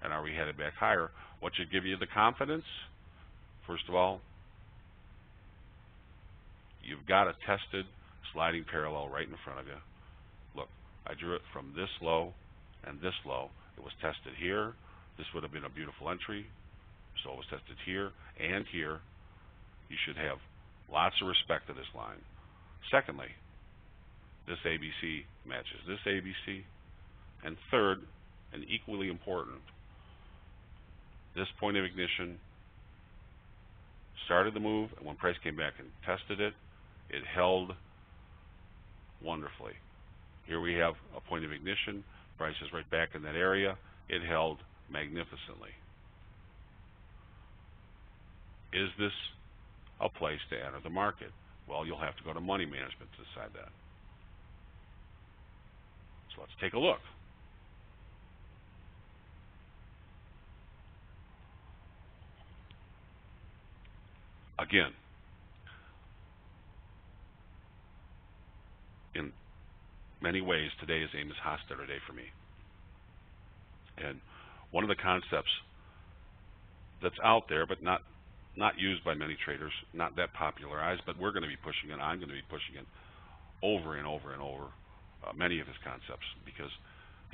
And are we headed back higher? What should give you the confidence? First of all, you've got a tested sliding parallel right in front of you. Look, I drew it from this low and this low. It was tested here. This would have been a beautiful entry. So it was tested here and here. You should have lots of respect to this line. Secondly, this ABC matches this ABC. And third, and equally important, this point of ignition started the move, and when price came back and tested it, it held wonderfully. Here we have a point of ignition. Price is right back in that area. It held magnificently. Is this a place to enter the market? Well, you'll have to go to money management to decide that. So let's take a look. Again, in many ways, today is Amos Hostetter Day for me. And one of the concepts that's out there, but not not used by many traders, not that popularized, but we're going to be pushing it. I'm going to be pushing it over and over and over, uh, many of his concepts, because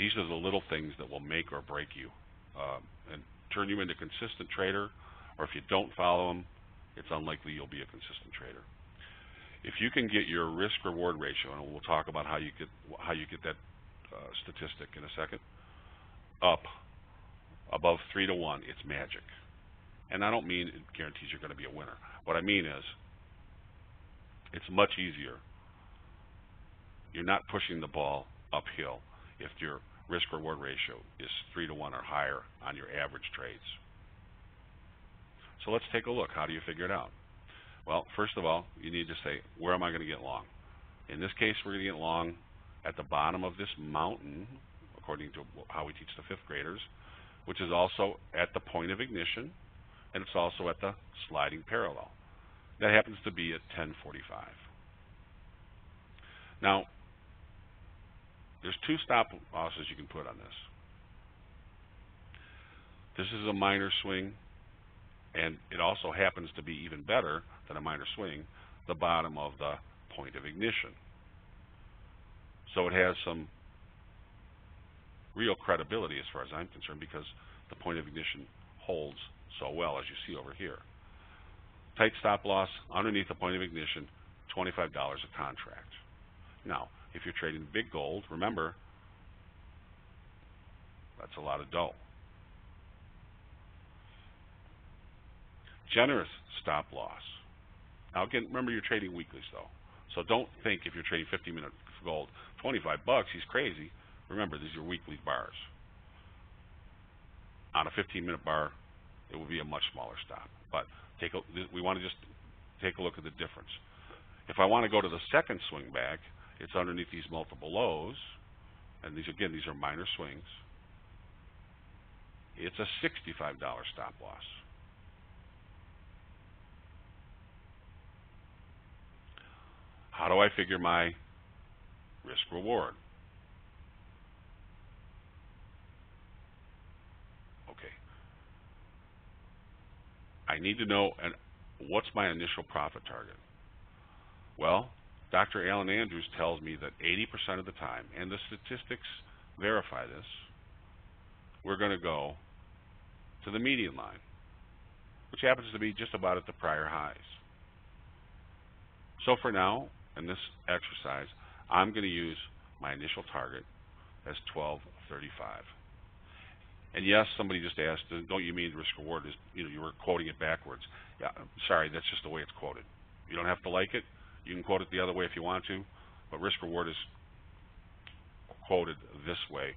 these are the little things that will make or break you uh, and turn you into a consistent trader, or if you don't follow them, it's unlikely you'll be a consistent trader. If you can get your risk-reward ratio, and we'll talk about how you get how you get that uh, statistic in a second, up above 3 to 1, it's magic. And I don't mean it guarantees you're going to be a winner. What I mean is it's much easier. You're not pushing the ball uphill if your risk reward ratio is 3 to 1 or higher on your average trades. So let's take a look. How do you figure it out? Well, first of all, you need to say, where am I going to get long? In this case, we're going to get long at the bottom of this mountain, according to how we teach the fifth graders, which is also at the point of ignition, and it's also at the sliding parallel. That happens to be at 1045. Now, there's two stop losses you can put on this. This is a minor swing, and it also happens to be even better than a minor swing, the bottom of the point of ignition. So it has some real credibility as far as I'm concerned because the point of ignition holds so well as you see over here. Tight stop loss underneath the point of ignition, $25 a contract. Now, if you're trading big gold, remember, that's a lot of dough. Generous stop loss. Now again, remember you're trading weeklies though. So don't think if you're trading 50 minute gold, 25 bucks, he's crazy. Remember, these are weekly bars. On a 15 minute bar, it will be a much smaller stop. But take a, we want to just take a look at the difference. If I want to go to the second swing back, it's underneath these multiple lows, and these again, these are minor swings. It's a $65 stop loss. How do I figure my risk reward? Okay. I need to know and what's my initial profit target? Well, Dr. Alan Andrews tells me that 80% of the time, and the statistics verify this, we're going to go to the median line, which happens to be just about at the prior highs. So for now, in this exercise, I'm going to use my initial target as 1235. And yes, somebody just asked, don't you mean risk reward is, you know, you were quoting it backwards. Yeah, sorry, that's just the way it's quoted. You don't have to like it. You can quote it the other way if you want to, but risk reward is quoted this way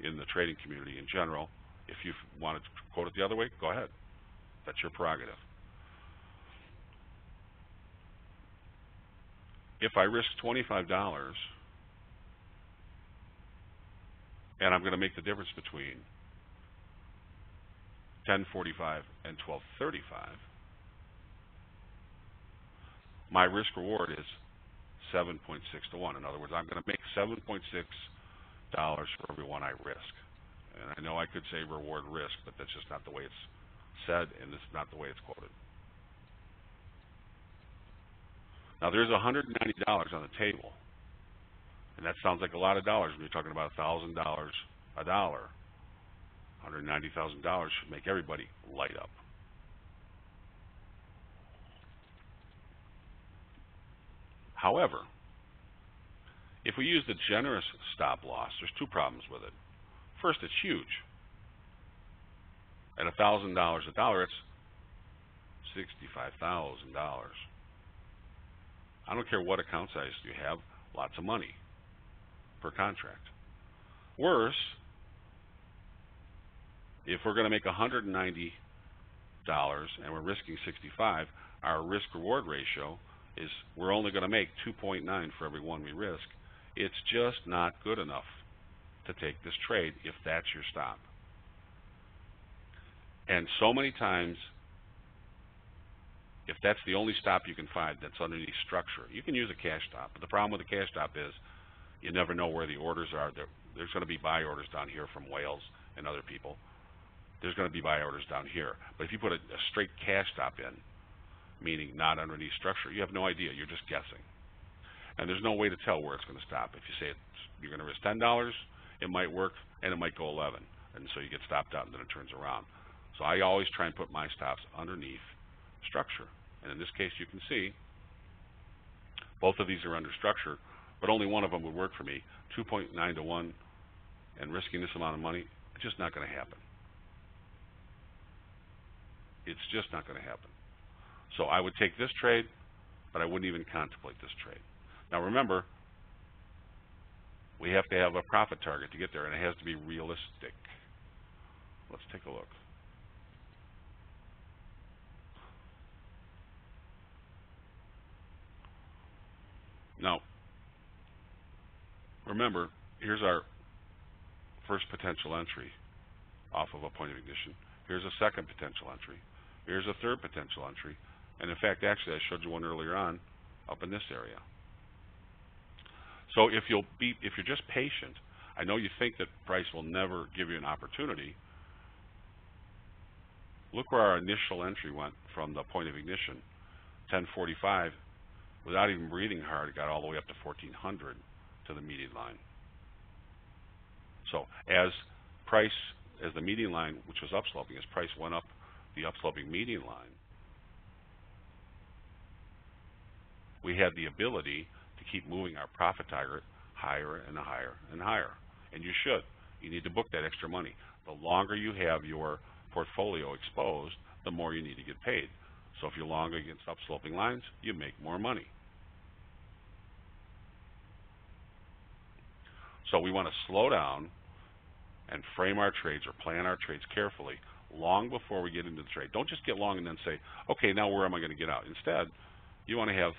in the trading community in general. If you wanted to quote it the other way, go ahead. That's your prerogative. If I risk $25 and I'm going to make the difference between 1045 and 1235, my risk reward is 7.6 to 1. In other words, I'm going to make 7.6 dollars for every one I risk. And I know I could say reward risk, but that's just not the way it's said, and this is not the way it's quoted. Now, there's $190 on the table, and that sounds like a lot of dollars when you're talking about $1,000 a dollar. $190,000 should make everybody light up. However, if we use the generous stop loss, there's two problems with it. First, it's huge. At $1,000 a dollar, it's $65,000. I don't care what account size you have, lots of money per contract. Worse, if we're going to make $190 and we're risking 65, our risk reward ratio is we're only going to make 2.9 for every one we risk. It's just not good enough to take this trade if that's your stop. And so many times, if that's the only stop you can find that's underneath structure, you can use a cash stop. But the problem with the cash stop is you never know where the orders are. There, there's going to be buy orders down here from whales and other people. There's going to be buy orders down here. But if you put a, a straight cash stop in, meaning not underneath structure, you have no idea. You're just guessing. And there's no way to tell where it's going to stop. If you say you're going to risk $10, it might work, and it might go 11 And so you get stopped out, and then it turns around. So I always try and put my stops underneath structure. And in this case, you can see both of these are under structure, but only one of them would work for me. 2.9 to 1 and risking this amount of money It's just not going to happen. It's just not going to happen. So I would take this trade, but I wouldn't even contemplate this trade. Now remember, we have to have a profit target to get there, and it has to be realistic. Let's take a look. Now, remember, here's our first potential entry off of a point of ignition. Here's a second potential entry. Here's a third potential entry. And in fact, actually, I showed you one earlier on up in this area. So if you'll be, if you're just patient, I know you think that price will never give you an opportunity. Look where our initial entry went from the point of ignition, 1045. Without even breathing hard, it got all the way up to 1400 to the median line. So as price, as the median line, which was upsloping, as price went up the upsloping median line, we had the ability to keep moving our profit target higher and higher and higher. And you should. You need to book that extra money. The longer you have your portfolio exposed, the more you need to get paid. So if you're long against upsloping lines, you make more money. So we want to slow down and frame our trades or plan our trades carefully long before we get into the trade. Don't just get long and then say, okay, now where am I going to get out? Instead, you want to have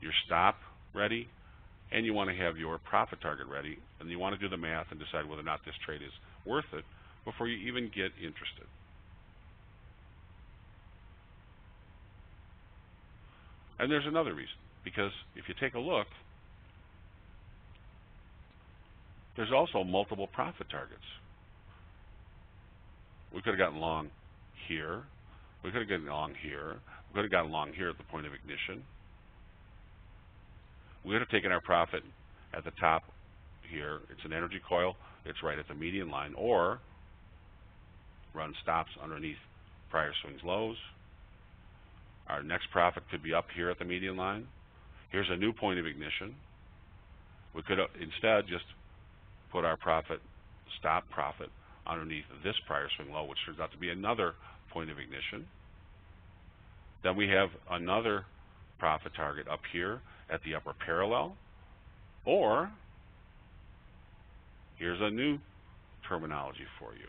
your stop ready and you want to have your profit target ready and you want to do the math and decide whether or not this trade is worth it before you even get interested. And there's another reason, because if you take a look, there's also multiple profit targets. We could have gotten long here. We could have gotten long here. We could have gotten long here at the point of ignition. We could have taken our profit at the top here. It's an energy coil. It's right at the median line. Or run stops underneath prior swings lows. Our next profit could be up here at the median line. Here's a new point of ignition. We could instead just put our profit, stop profit, underneath this prior swing low, which turns out to be another point of ignition. Then we have another profit target up here at the upper parallel. Or, here's a new terminology for you.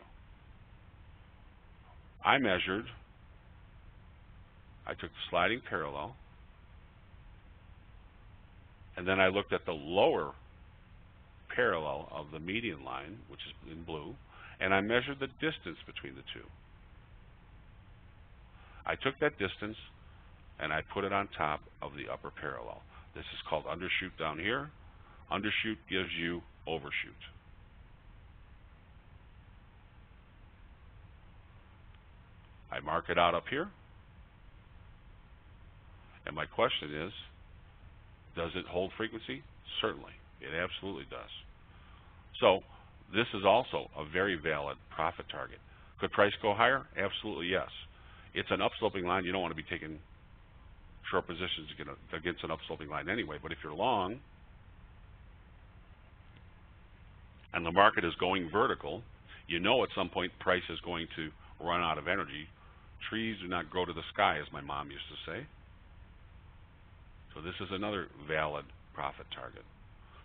I measured, I took the sliding parallel, and then I looked at the lower parallel of the median line, which is in blue, and I measured the distance between the two. I took that distance and I put it on top of the upper parallel. This is called undershoot down here. Undershoot gives you overshoot. I mark it out up here. And my question is, does it hold frequency? Certainly. It absolutely does. So this is also a very valid profit target. Could price go higher? Absolutely yes. It's an upsloping line. You don't want to be taking short positions against an upsloping line anyway. But if you're long and the market is going vertical, you know at some point price is going to run out of energy. Trees do not grow to the sky, as my mom used to say. So this is another valid profit target.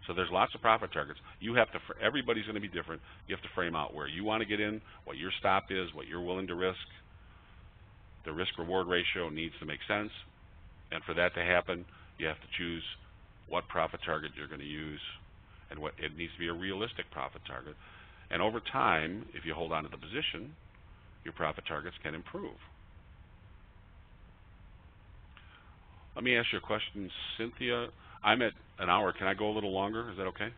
So there's lots of profit targets. You have to, everybody's going to be different. You have to frame out where you want to get in, what your stop is, what you're willing to risk. The risk-reward ratio needs to make sense. And for that to happen, you have to choose what profit target you're going to use. And what it needs to be a realistic profit target. And over time, if you hold on to the position, your profit targets can improve. Let me ask you a question, Cynthia. I'm at an hour. Can I go a little longer? Is that okay?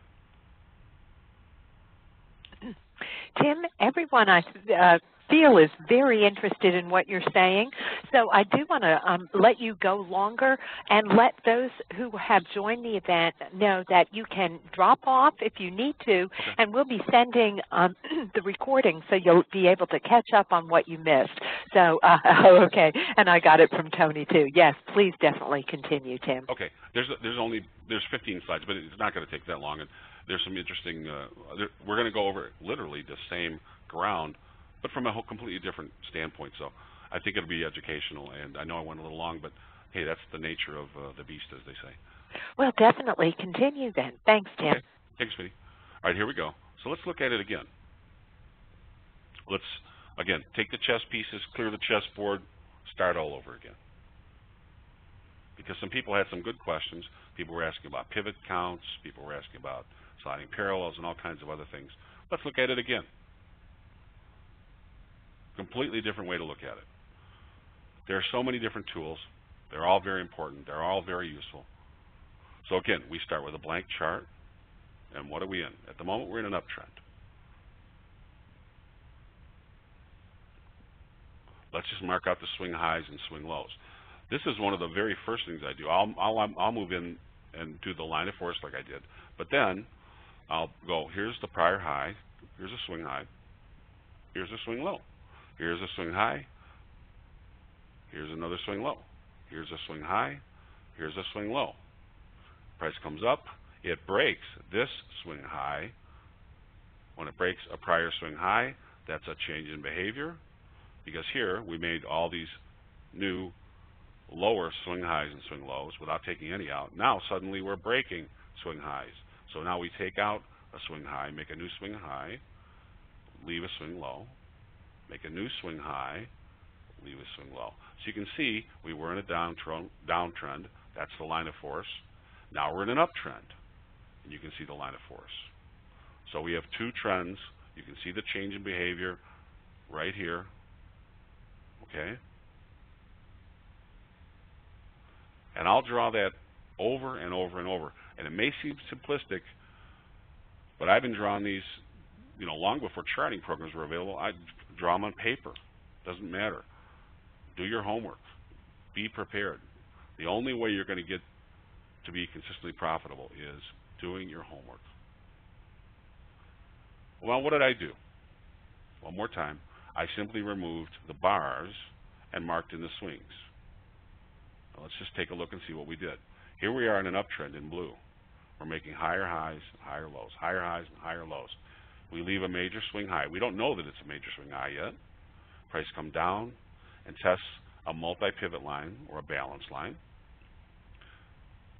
Tim, everyone I uh, feel is very interested in what you're saying. So I do want to um, let you go longer and let those who have joined the event know that you can drop off if you need to, and we'll be sending um, the recording so you'll be able to catch up on what you missed. So, uh, okay, and I got it from Tony too. Yes, please definitely continue, Tim. Okay, there's there's only there's 15 slides, but it's not going to take that long. And there's some interesting. Uh, there, we're going to go over literally the same ground, but from a whole completely different standpoint. So I think it'll be educational. And I know I went a little long, but hey, that's the nature of uh, the beast, as they say. Well, definitely continue then. Thanks, Tim. Okay. Thanks, Smitty. All right, here we go. So let's look at it again. Let's again take the chess pieces, clear the chessboard, start all over again. Because some people had some good questions. People were asking about pivot counts. People were asking about sliding parallels and all kinds of other things. Let's look at it again. Completely different way to look at it. There are so many different tools. They're all very important. They're all very useful. So again, we start with a blank chart. And what are we in? At the moment, we're in an uptrend. Let's just mark out the swing highs and swing lows. This is one of the very first things I do. I'll, I'll, I'll move in and do the line of force like I did. But then I'll go, here's the prior high, here's a swing high, here's a swing low, here's a swing high, here's another swing low, here's a swing high, here's a swing low. Price comes up, it breaks this swing high. When it breaks a prior swing high, that's a change in behavior because here we made all these new lower swing highs and swing lows without taking any out. Now suddenly we're breaking swing highs. So now we take out a swing high, make a new swing high, leave a swing low, make a new swing high, leave a swing low. So you can see we were in a downtrend. downtrend. That's the line of force. Now we're in an uptrend, and you can see the line of force. So we have two trends. You can see the change in behavior right here. Okay? And I'll draw that over and over and over. And it may seem simplistic, but I've been drawing these, you know, long before charting programs were available. I draw them on paper. Doesn't matter. Do your homework. Be prepared. The only way you're going to get to be consistently profitable is doing your homework. Well, what did I do? One more time. I simply removed the bars and marked in the swings. Now let's just take a look and see what we did. Here we are in an uptrend in blue. We're making higher highs and higher lows, higher highs and higher lows. We leave a major swing high. We don't know that it's a major swing high yet. Price come down and tests a multi-pivot line or a balance line.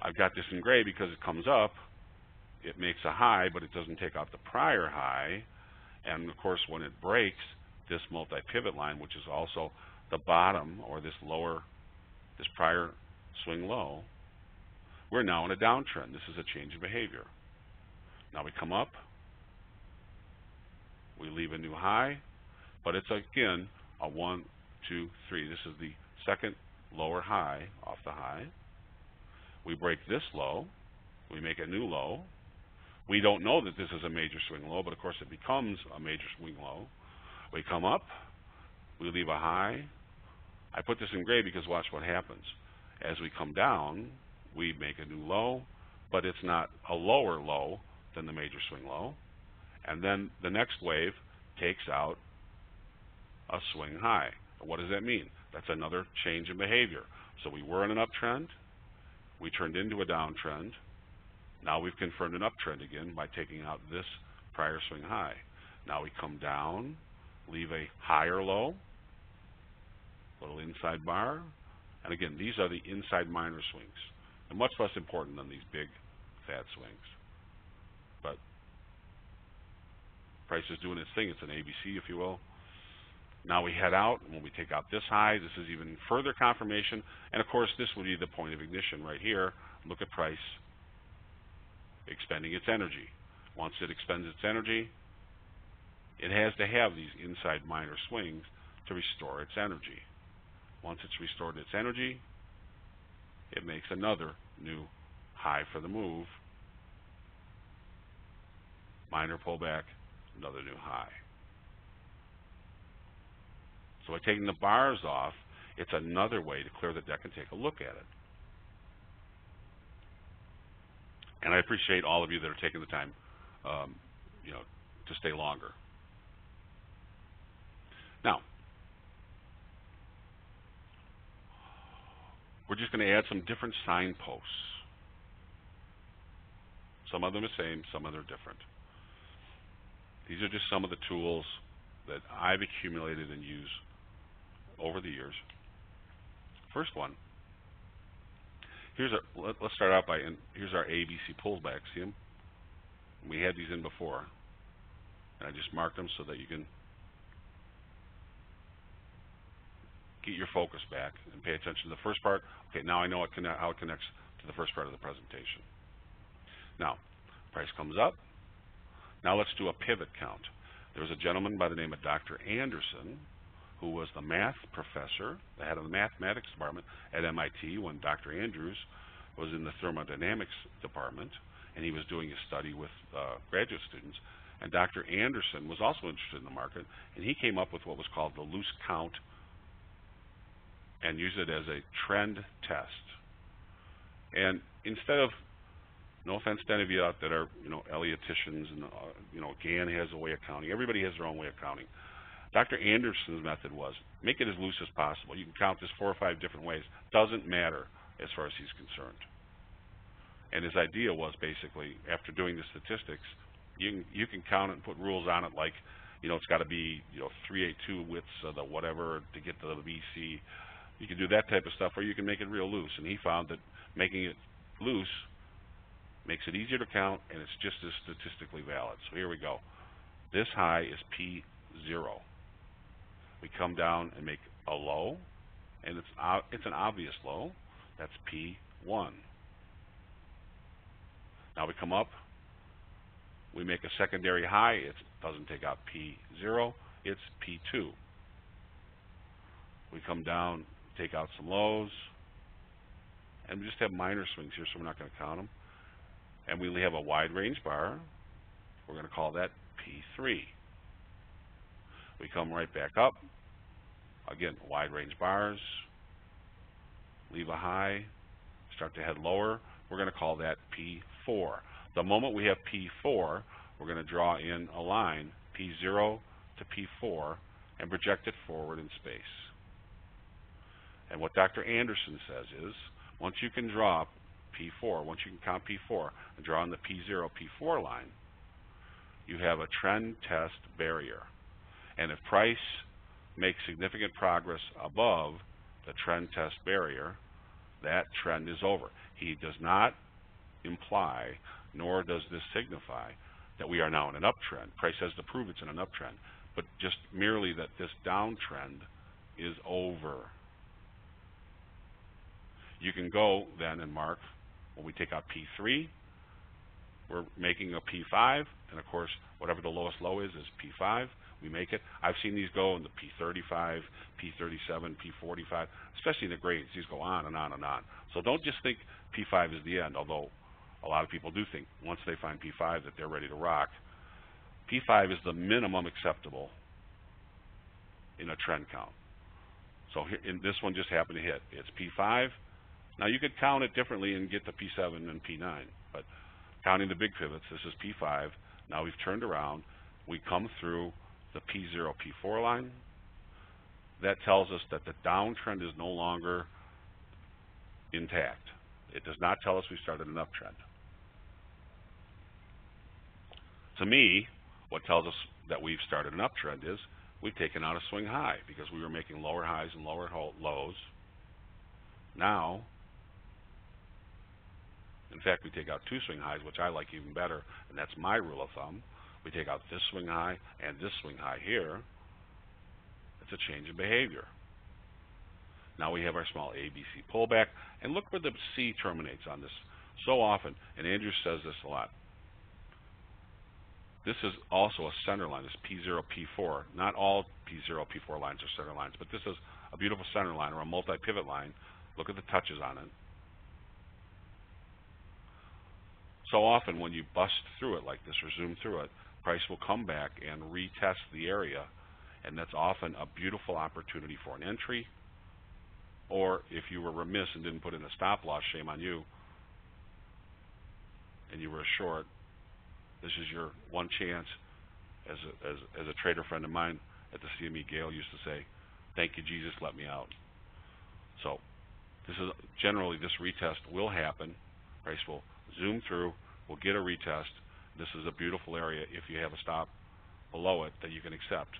I've got this in gray because it comes up, it makes a high, but it doesn't take out the prior high. And of course, when it breaks this multi-pivot line, which is also the bottom or this lower, this prior swing low, we're now in a downtrend. This is a change in behavior. Now we come up, we leave a new high, but it's again a one, two, three. This is the second lower high off the high. We break this low, we make a new low. We don't know that this is a major swing low, but of course it becomes a major swing low. We come up, we leave a high. I put this in gray because watch what happens. As we come down, we make a new low, but it's not a lower low than the major swing low. And then the next wave takes out a swing high. What does that mean? That's another change in behavior. So we were in an uptrend, we turned into a downtrend. Now we've confirmed an uptrend again by taking out this prior swing high. Now we come down, leave a higher low, little inside bar, and again, these are the inside minor swings. And much less important than these big fat swings. But price is doing its thing. It's an ABC, if you will. Now we head out, and when we take out this high, this is even further confirmation. And of course, this would be the point of ignition right here. Look at price expending its energy. Once it expends its energy, it has to have these inside minor swings to restore its energy. Once it's restored its energy, it makes another new high for the move. Minor pullback, another new high. So by taking the bars off, it's another way to clear the deck and take a look at it. And I appreciate all of you that are taking the time, um, you know, to stay longer. Now, we're just going to add some different signposts. Some of them are the same, some of them are different. These are just some of the tools that I've accumulated and use over the years. First one, here's our, let, us start out by, here's our ABC pullback, see them? We had these in before, and I just marked them so that you can get your focus back and pay attention to the first part. Okay, now I know it how it connects to the first part of the presentation. Now, price comes up. Now let's do a pivot count. There was a gentleman by the name of Dr. Anderson who was the math professor, the head of the mathematics department at MIT when Dr. Andrews was in the thermodynamics department, and he was doing a study with uh, graduate students. And Dr. Anderson was also interested in the market, and he came up with what was called the loose count and used it as a trend test. And instead of no offense to any of you out that are, you know, Elliotticians and, uh, you know, Gann has a way of counting. Everybody has their own way of counting. Dr. Anderson's method was make it as loose as possible. You can count this four or five different ways. Doesn't matter as far as he's concerned. And his idea was basically, after doing the statistics, you can, you can count it and put rules on it like, you know, it's got to be, you know, 382 widths of the whatever to get to the BC. You can do that type of stuff, or you can make it real loose. And he found that making it loose makes it easier to count, and it's just as statistically valid. So here we go. This high is P0. We come down and make a low, and it's, it's an obvious low. That's P1. Now we come up, we make a secondary high. It doesn't take out P0, it's P2. We come down, take out some lows, and we just have minor swings here, so we're not going to count them and we have a wide range bar. We're going to call that P3. We come right back up. Again, wide range bars. Leave a high. Start to head lower. We're going to call that P4. The moment we have P4, we're going to draw in a line, P0 to P4, and project it forward in space. And what Dr. Anderson says is, once you can draw P4, once you can count P4 and draw on the P0, P4 line, you have a trend test barrier. And if price makes significant progress above the trend test barrier, that trend is over. He does not imply, nor does this signify, that we are now in an uptrend. Price has to prove it's in an uptrend, but just merely that this downtrend is over. You can go then and mark when we take out P3, we're making a P5, and of course, whatever the lowest low is, is P5. We make it. I've seen these go in the P35, P37, P45, especially in the grades. These go on and on and on. So don't just think P5 is the end, although a lot of people do think once they find P5 that they're ready to rock. P5 is the minimum acceptable in a trend count. So this one just happened to hit. It's P5, now you could count it differently and get the P7 and P9, but counting the big pivots, this is P5. Now we've turned around. We come through the P0, P4 line. That tells us that the downtrend is no longer intact. It does not tell us we started an uptrend. To me, what tells us that we've started an uptrend is we've taken out a swing high because we were making lower highs and lower lows. Now in fact, we take out two swing highs, which I like even better, and that's my rule of thumb. We take out this swing high and this swing high here. It's a change in behavior. Now we have our small ABC pullback, and look where the C terminates on this. So often, and Andrew says this a lot, this is also a center line, this P0, P4. Not all P0, P4 lines are center lines, but this is a beautiful center line or a multi-pivot line. Look at the touches on it. So often when you bust through it like this or zoom through it, price will come back and retest the area and that's often a beautiful opportunity for an entry. Or if you were remiss and didn't put in a stop loss, shame on you, and you were short, this is your one chance. As a, as, as a trader friend of mine at the CME, Gail used to say, "Thank you, Jesus, let me out." So, this is generally this retest will happen. Price will zoom through. We'll get a retest. This is a beautiful area if you have a stop below it that you can accept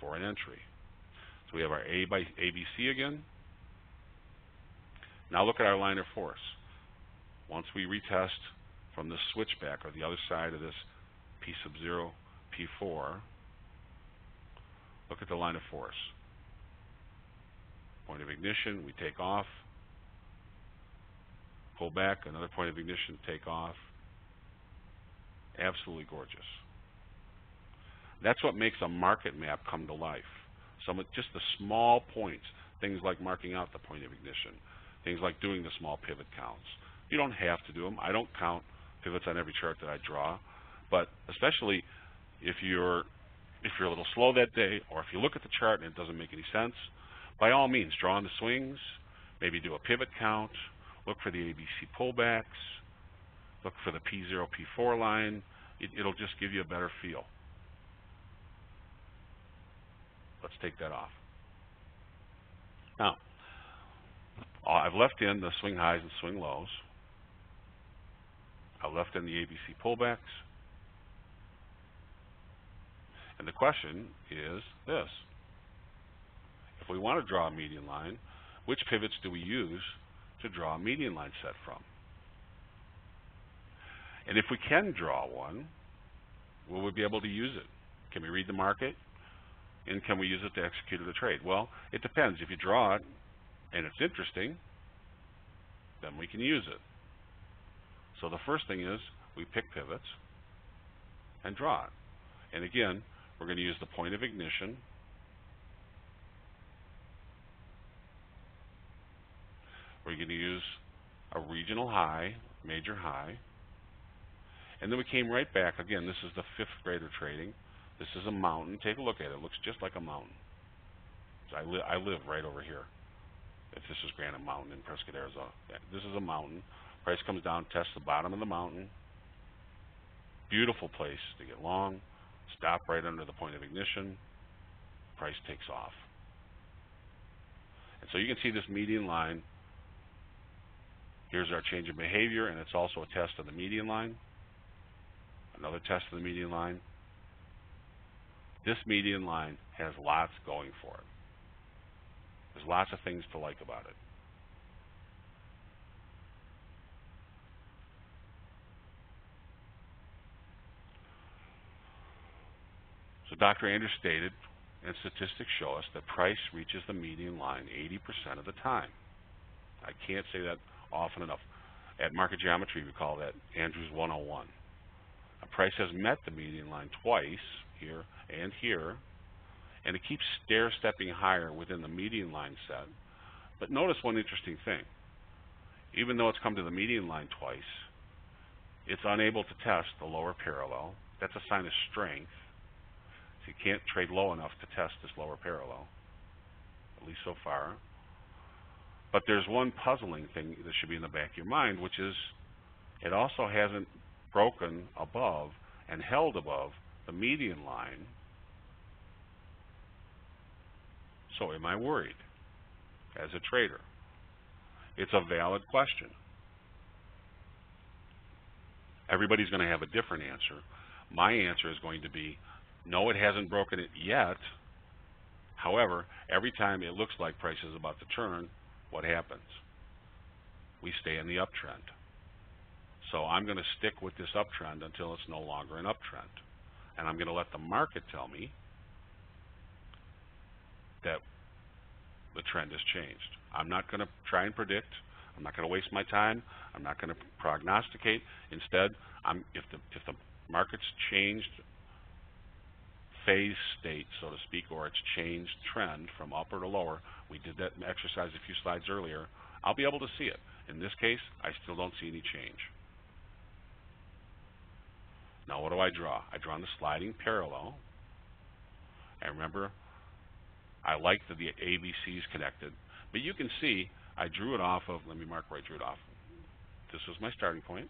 for an entry. So we have our A by ABC again. Now look at our line of force. Once we retest from the switchback or the other side of this P sub 0, P4, look at the line of force. Point of ignition, we take off. Pull back, another point of ignition, take off. Absolutely gorgeous. That's what makes a market map come to life. Some just the small points, things like marking out the point of ignition, things like doing the small pivot counts. You don't have to do them. I don't count pivots on every chart that I draw, but especially if you're if you're a little slow that day, or if you look at the chart and it doesn't make any sense, by all means, draw on the swings, maybe do a pivot count, look for the ABC pullbacks, look for the P0, P4 line. It, it'll just give you a better feel. Let's take that off. Now, uh, I've left in the swing highs and swing lows. I've left in the ABC pullbacks. And the question is this. If we want to draw a median line, which pivots do we use to draw a median line set from? And if we can draw one, will we be able to use it? Can we read the market? And can we use it to execute a trade? Well, it depends. If you draw it and it's interesting, then we can use it. So the first thing is we pick pivots and draw it. And again, we're going to use the point of ignition. We're going to use a regional high, major high. And then we came right back. Again, this is the fifth grader trading. This is a mountain. Take a look at it. It looks just like a mountain. I, li I live right over here. If this is Granite Mountain in Prescott, Arizona. This is a mountain. Price comes down, tests the bottom of the mountain. Beautiful place to get long. Stop right under the point of ignition. Price takes off. And so you can see this median line. Here's our change in behavior, and it's also a test of the median line. Another test of the median line. This median line has lots going for it. There's lots of things to like about it. So Dr. Andrews stated, and statistics show us that price reaches the median line 80% of the time. I can't say that often enough. At market geometry, we call that Andrews 101. A price has met the median line twice, here and here, and it keeps stair-stepping higher within the median line set. But notice one interesting thing. Even though it's come to the median line twice, it's unable to test the lower parallel. That's a sign of strength. So you can't trade low enough to test this lower parallel, at least so far. But there's one puzzling thing that should be in the back of your mind, which is it also hasn't broken above and held above the median line. So am I worried as a trader? It's a valid question. Everybody's going to have a different answer. My answer is going to be, no, it hasn't broken it yet. However, every time it looks like price is about to turn, what happens? We stay in the uptrend. So I'm going to stick with this uptrend until it's no longer an uptrend. And I'm going to let the market tell me that the trend has changed. I'm not going to try and predict. I'm not going to waste my time. I'm not going to prognosticate. Instead, I'm, if, the, if the market's changed phase state, so to speak, or it's changed trend from upper to lower, we did that exercise a few slides earlier, I'll be able to see it. In this case, I still don't see any change. Now what do I draw? I draw on the sliding parallel. And remember, I like that the ABC is connected, but you can see I drew it off of, let me mark where I drew it off. This was my starting point.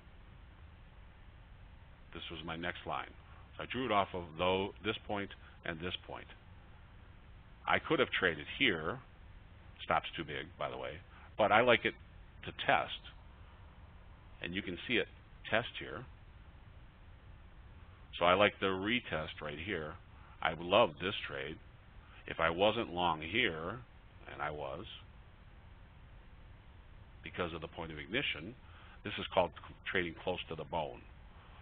This was my next line. I drew it off of though this point and this point. I could have traded here. Stop's too big, by the way. But I like it to test. And you can see it test here. So I like the retest right here. I love this trade. If I wasn't long here, and I was, because of the point of ignition, this is called trading close to the bone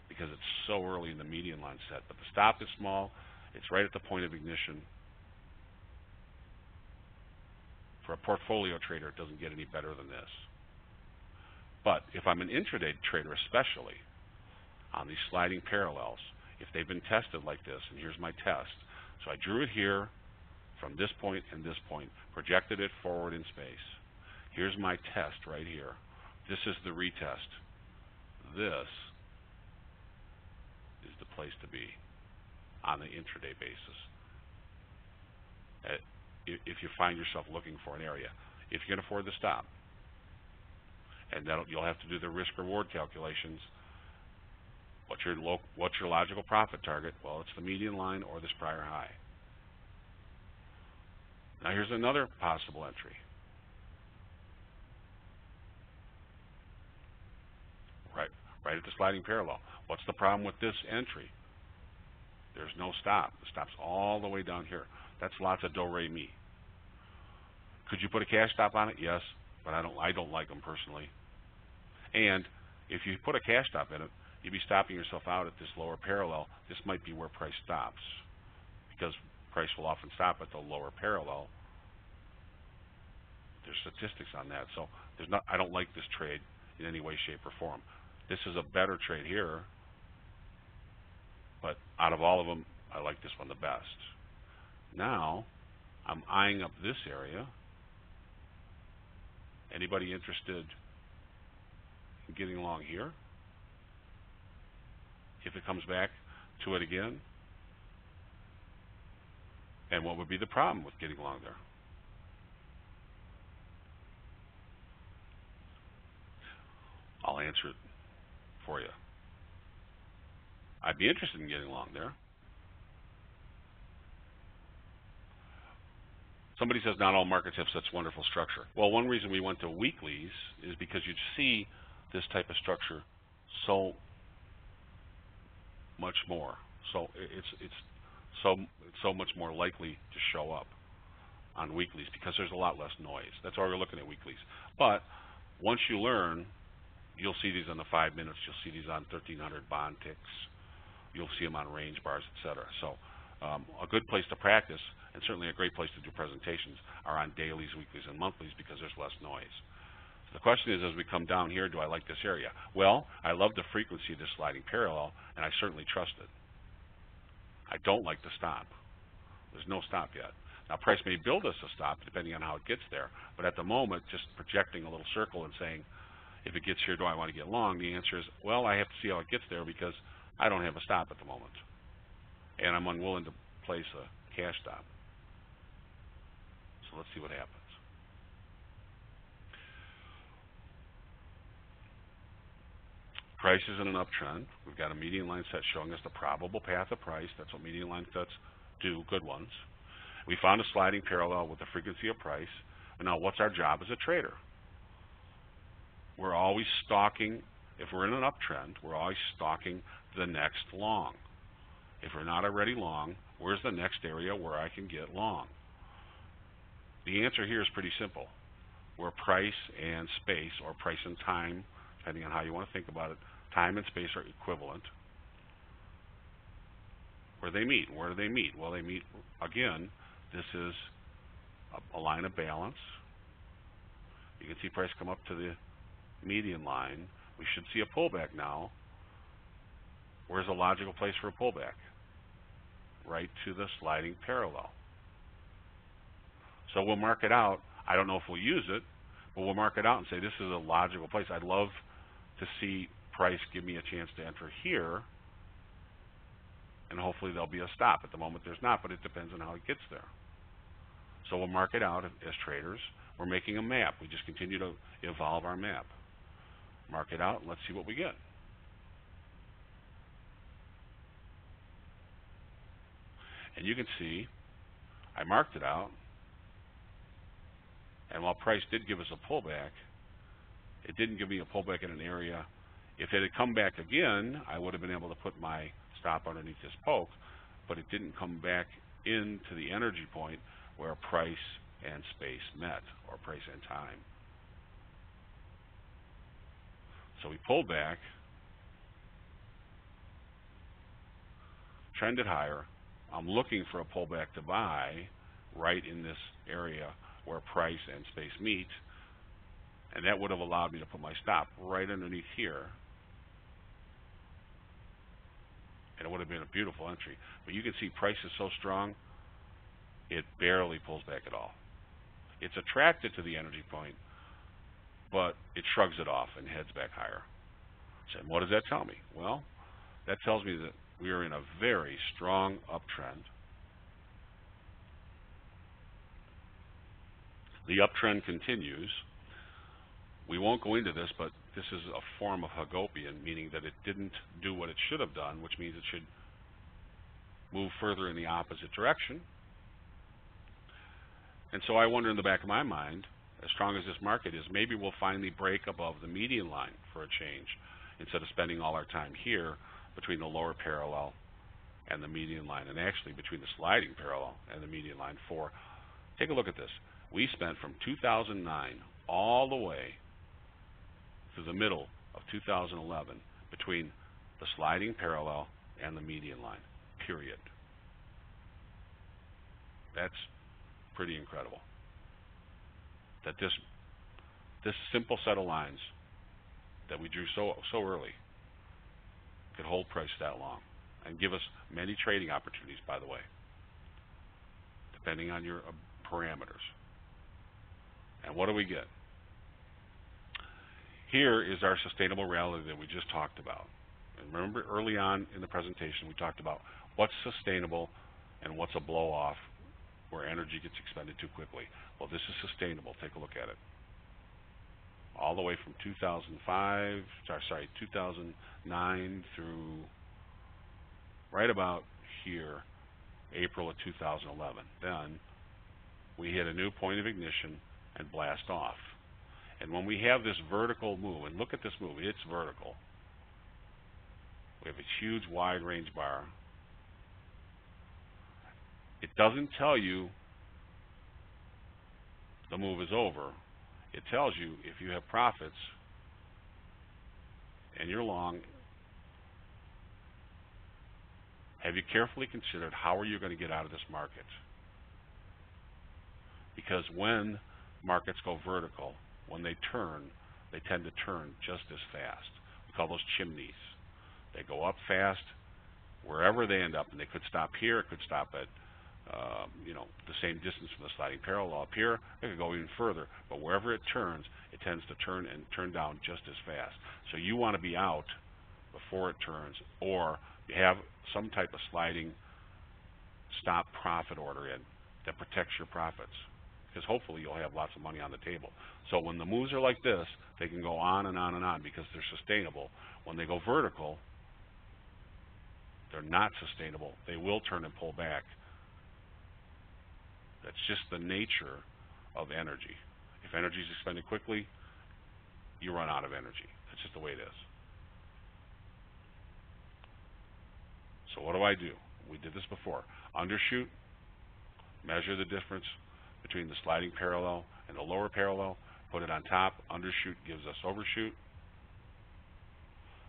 because it's so early in the median line set. But the stop is small. It's right at the point of ignition. For a portfolio trader, it doesn't get any better than this. But if I'm an intraday trader especially, on these sliding parallels, if they've been tested like this, and here's my test. So I drew it here from this point and this point, projected it forward in space. Here's my test right here. This is the retest. This is the place to be on the intraday basis. Uh, if you find yourself looking for an area, if you can afford the stop. And then you'll have to do the risk reward calculations. What's your what's your logical profit target? Well, it's the median line or this prior high. Now here's another possible entry. Right, at the sliding parallel. What's the problem with this entry? There's no stop. The stop's all the way down here. That's lots of do re mi. Could you put a cash stop on it? Yes, but I don't. I don't like them personally. And if you put a cash stop in it, you'd be stopping yourself out at this lower parallel. This might be where price stops, because price will often stop at the lower parallel. There's statistics on that, so there's not. I don't like this trade in any way, shape, or form. This is a better trade here, but out of all of them, I like this one the best. Now, I'm eyeing up this area. Anybody interested in getting along here? If it comes back to it again? And what would be the problem with getting along there? I'll answer it for you. I'd be interested in getting along there. Somebody says not all markets have such wonderful structure. Well, one reason we went to weeklies is because you see this type of structure so much more. So it's it's so it's so much more likely to show up on weeklies because there's a lot less noise. That's why we're looking at weeklies. But once you learn, you'll see these on the five minutes. You'll see these on 1300 bond ticks. You'll see them on range bars, etc. So um, a good place to practice and certainly a great place to do presentations are on dailies, weeklies, and monthlies because there's less noise. So the question is, as we come down here, do I like this area? Well, I love the frequency of this sliding parallel, and I certainly trust it. I don't like the stop. There's no stop yet. Now, price may build us a stop depending on how it gets there, but at the moment, just projecting a little circle and saying, if it gets here, do I want to get long? The answer is, well, I have to see how it gets there because I don't have a stop at the moment. And I'm unwilling to place a cash stop So let's see what happens. Price is in an uptrend. We've got a median line set showing us the probable path of price. That's what median line sets do, good ones. We found a sliding parallel with the frequency of price. And now what's our job as a trader? We're always stalking, if we're in an uptrend, we're always stalking the next long. If we're not already long, where's the next area where I can get long? The answer here is pretty simple. Where price and space, or price and time, depending on how you want to think about it, time and space are equivalent. Where they meet. Where do they meet? Well, they meet, again, this is a, a line of balance. You can see price come up to the median line. We should see a pullback now. Where's a logical place for a pullback? Right to the sliding parallel. So we'll mark it out. I don't know if we'll use it, but we'll mark it out and say this is a logical place. I'd love to see price give me a chance to enter here, and hopefully there'll be a stop. At the moment there's not, but it depends on how it gets there. So we'll mark it out as traders. We're making a map. We just continue to evolve our map. Mark it out, let's see what we get. And you can see I marked it out, and while price did give us a pullback, it didn't give me a pullback in an area. If it had come back again, I would have been able to put my stop underneath this poke, but it didn't come back into the energy point where price and space met, or price and time. So we pulled back, trended higher. I'm looking for a pullback to buy right in this area where price and space meet, and that would have allowed me to put my stop right underneath here, and it would have been a beautiful entry. But you can see price is so strong, it barely pulls back at all. It's attracted to the energy point, but it shrugs it off and heads back higher. So what does that tell me? Well, that tells me that we are in a very strong uptrend. The uptrend continues. We won't go into this, but this is a form of Hagopian, meaning that it didn't do what it should have done, which means it should move further in the opposite direction. And so I wonder in the back of my mind, as strong as this market is, maybe we'll finally break above the median line for a change instead of spending all our time here between the lower parallel and the median line, and actually between the sliding parallel and the median line for, take a look at this. We spent from 2009 all the way to the middle of 2011 between the sliding parallel and the median line, period. That's pretty incredible. That this this simple set of lines that we drew so so early could hold price that long and give us many trading opportunities, by the way, depending on your uh, parameters. And what do we get? Here is our sustainable reality that we just talked about. And remember early on in the presentation we talked about what's sustainable and what's a blow off where energy gets expended too quickly. Well, this is sustainable. Take a look at it. All the way from 2005, sorry, 2009 through right about here, April of 2011. Then we hit a new point of ignition and blast off. And when we have this vertical move, and look at this move, it's vertical. We have a huge wide range bar. It doesn't tell you the move is over. It tells you if you have profits and you're long, have you carefully considered how are you going to get out of this market? Because when markets go vertical, when they turn, they tend to turn just as fast. We call those chimneys. They go up fast wherever they end up, and they could stop here, it could stop at um, you know the same distance from the sliding parallel up here. It could go even further, but wherever it turns, it tends to turn and turn down just as fast. So you want to be out before it turns, or you have some type of sliding stop profit order in that protects your profits because hopefully you'll have lots of money on the table. So when the moves are like this, they can go on and on and on because they're sustainable. When they go vertical, they're not sustainable. They will turn and pull back. That's just the nature of energy. If energy is expended quickly, you run out of energy. That's just the way it is. So what do I do? We did this before. Undershoot, measure the difference between the sliding parallel and the lower parallel, put it on top, undershoot gives us overshoot.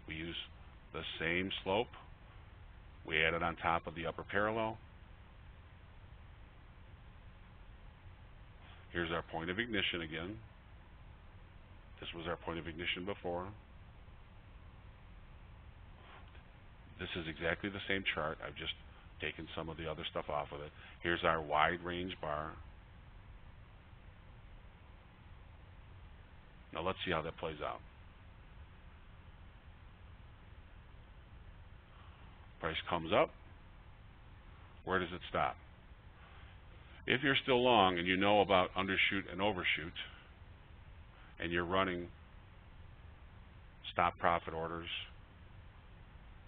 We use the same slope. We add it on top of the upper parallel. Here's our point of ignition again. This was our point of ignition before. This is exactly the same chart. I've just taken some of the other stuff off of it. Here's our wide range bar. Now let's see how that plays out. Price comes up. Where does it stop? If you're still long and you know about undershoot and overshoot, and you're running stop profit orders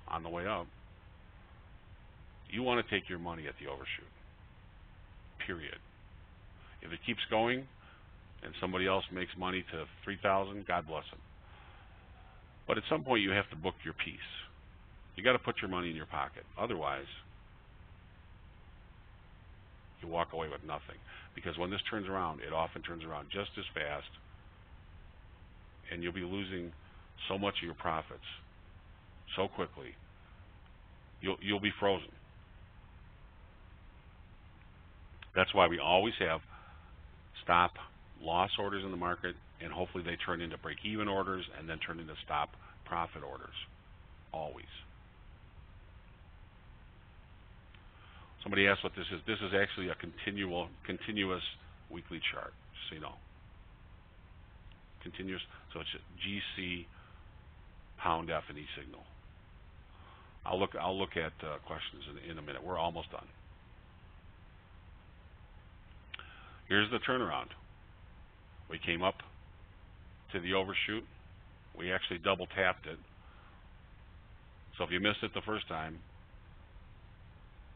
on the way up, you want to take your money at the overshoot. Period. If it keeps going and somebody else makes money to 3,000, God bless them. But at some point you have to book your piece. You got to put your money in your pocket. Otherwise, you walk away with nothing. Because when this turns around, it often turns around just as fast, and you'll be losing so much of your profits so quickly. You'll you'll be frozen. That's why we always have stop loss orders in the market, and hopefully they turn into break-even orders and then turn into stop profit orders. Always. Somebody asked what this is. This is actually a continual, continuous weekly chart, so you know. Continuous, so it's GC pound F and E signal. I'll look. I'll look at uh, questions in, in a minute. We're almost done. Here's the turnaround. We came up to the overshoot. We actually double tapped it. So if you missed it the first time,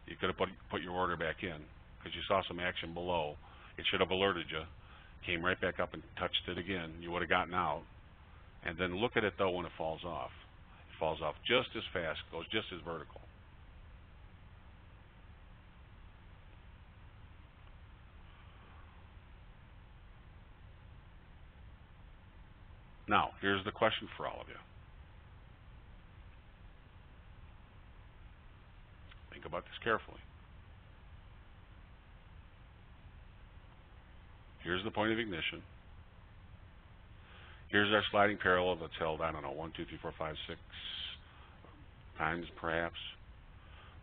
you could have put, put your order back in because you saw some action below. It should have alerted you. Came right back up and touched it again. You would have gotten out. And then look at it though when it falls off. It falls off just as fast, goes just as vertical. Now, here's the question for all of you. Think about this carefully. Here's the point of ignition. Here's our sliding parallel that's held, I don't know, one, two, three, four, five, six times perhaps.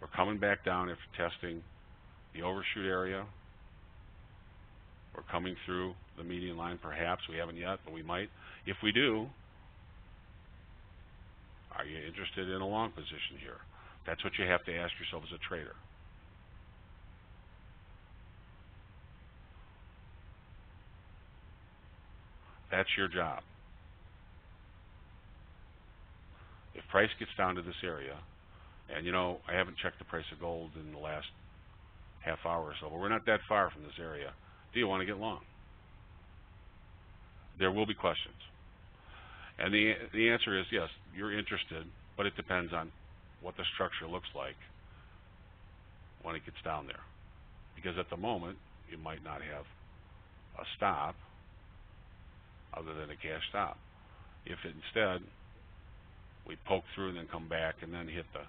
We're coming back down after testing the overshoot area. We're coming through the median line perhaps. We haven't yet, but we might. If we do, are you interested in a long position here? That's what you have to ask yourself as a trader. That's your job. If price gets down to this area, and you know, I haven't checked the price of gold in the last half hour or so, but we're not that far from this area. Do you want to get long? There will be questions. And the the answer is yes, you're interested, but it depends on what the structure looks like when it gets down there. Because at the moment, you might not have a stop other than a cash stop. If instead we poke through and then come back and then hit the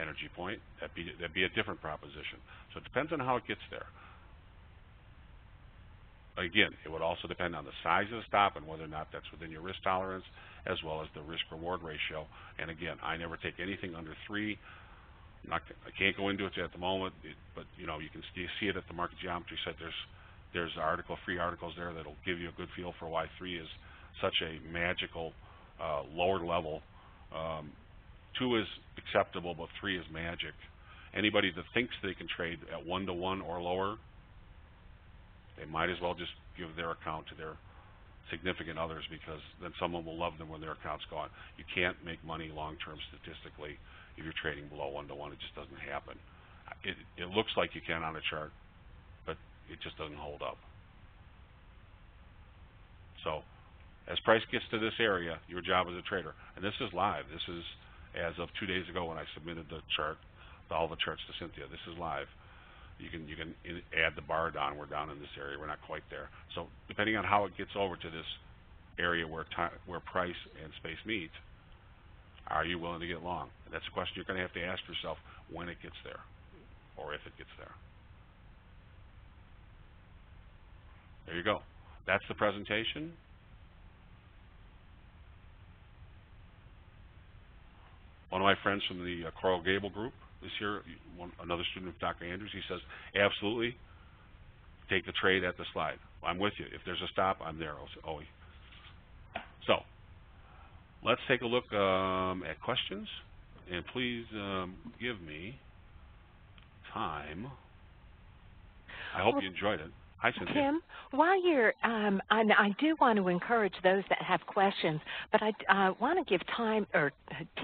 energy point, that'd be, that'd be a different proposition. So it depends on how it gets there. Again, it would also depend on the size of the stop and whether or not that's within your risk tolerance, as well as the risk-reward ratio. And again, I never take anything under three. Not, I can't go into it at the moment, but you know you can see it at the market geometry site. There's there's article free articles there that'll give you a good feel for why three is such a magical uh, lower level. Um, two is acceptable, but three is magic. Anybody that thinks they can trade at one to one or lower they might as well just give their account to their significant others because then someone will love them when their account's gone. You can't make money long-term statistically if you're trading below one-to-one. It just doesn't happen. It, it looks like you can on a chart, but it just doesn't hold up. So as price gets to this area, your job as a trader, and this is live. This is as of two days ago when I submitted the chart, all the charts to Cynthia. This is live you can you can add the bar down. We're down in this area. We're not quite there. So depending on how it gets over to this area where time, where price and space meet, are you willing to get long? And that's a question you're going to have to ask yourself when it gets there, or if it gets there. There you go. That's the presentation. One of my friends from the uh, Coral Gable group this year, one, another student of Dr. Andrews, he says, absolutely, take the trade at the slide. I'm with you. If there's a stop, I'm there. Oh, so let's take a look um, at questions, and please um, give me time I hope well, you enjoyed it. Hi, Cynthia. Tim, while you're, um, and I do want to encourage those that have questions, but I uh, want to give time, or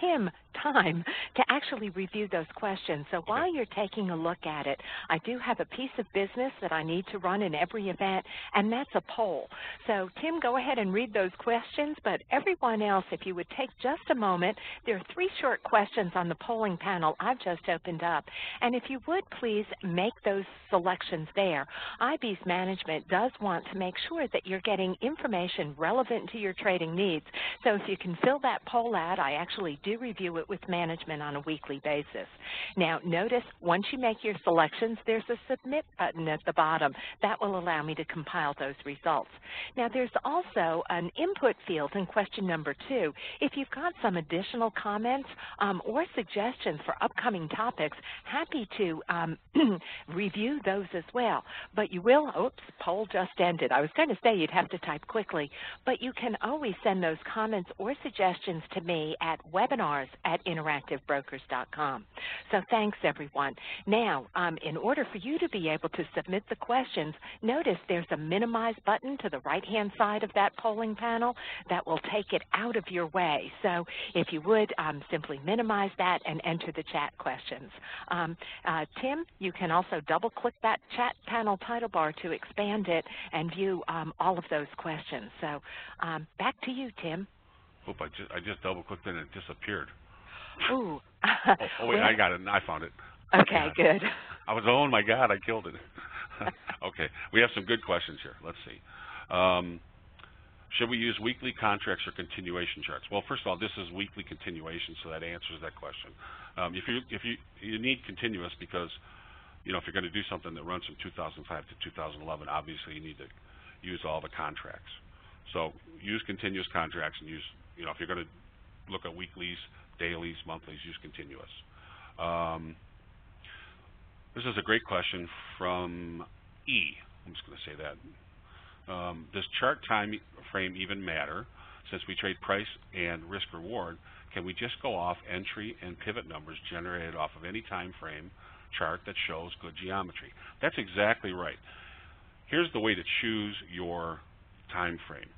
Tim, time to actually review those questions. So while you're taking a look at it, I do have a piece of business that I need to run in every event, and that's a poll. So Tim, go ahead and read those questions, but everyone else, if you would take just a moment, there are three short questions on the polling panel I've just opened up, and if you would please make those selections there. IB's management does want to make sure that you're getting information relevant to your trading needs. So if you can fill that poll out, I actually do review it with management on a weekly basis. Now notice once you make your selections, there's a submit button at the bottom. That will allow me to compile those results. Now there's also an input field in question number two. If you've got some additional comments um, or suggestions for upcoming topics, happy to um, review those as well. But you will oops, poll just ended. I was going to say you'd have to type quickly, but you can always send those comments or suggestions to me at webinars at interactivebrokers.com. So thanks, everyone. Now, um, in order for you to be able to submit the questions, notice there's a minimize button to the right-hand side of that polling panel that will take it out of your way. So if you would, um, simply minimize that and enter the chat questions. Um, uh, Tim, you can also double-click that chat panel title bar to expand it and view um, all of those questions. So um, back to you, Tim. Oop, I just, I just double-clicked and it disappeared. Ooh. oh, oh, wait, I got it. I found it. Okay, good. I was, oh my God, I killed it. okay, we have some good questions here. Let's see. Um, should we use weekly contracts or continuation charts? Well, first of all, this is weekly continuation, so that answers that question. Um, if you if you you need continuous because you know if you're going to do something that runs from 2005 to 2011, obviously you need to use all the contracts. So use continuous contracts and use you know if you're going to look at weeklies, dailies, monthlies, use continuous. Um, this is a great question from E. I'm just going to say that. Um, does chart time frame even matter? Since we trade price and risk reward, can we just go off entry and pivot numbers generated off of any time frame chart that shows good geometry? That's exactly right. Here's the way to choose your time frame.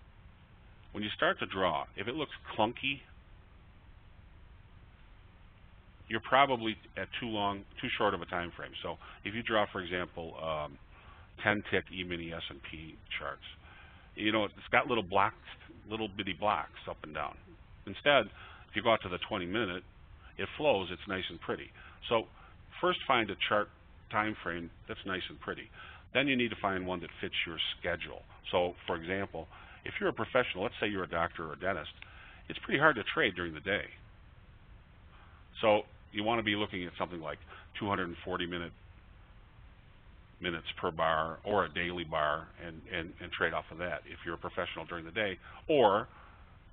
When you start to draw, if it looks clunky, you're probably at too long, too short of a time frame. So if you draw, for example, um, 10 tick E-mini S&P charts, you know, it's got little blocks, little bitty blocks up and down. Instead, if you go out to the 20 minute, it flows, it's nice and pretty. So first find a chart time frame that's nice and pretty. Then you need to find one that fits your schedule. So for example, if you're a professional, let's say you're a doctor or a dentist, it's pretty hard to trade during the day. So you want to be looking at something like 240 minute minutes per bar or a daily bar and, and, and trade off of that if you're a professional during the day or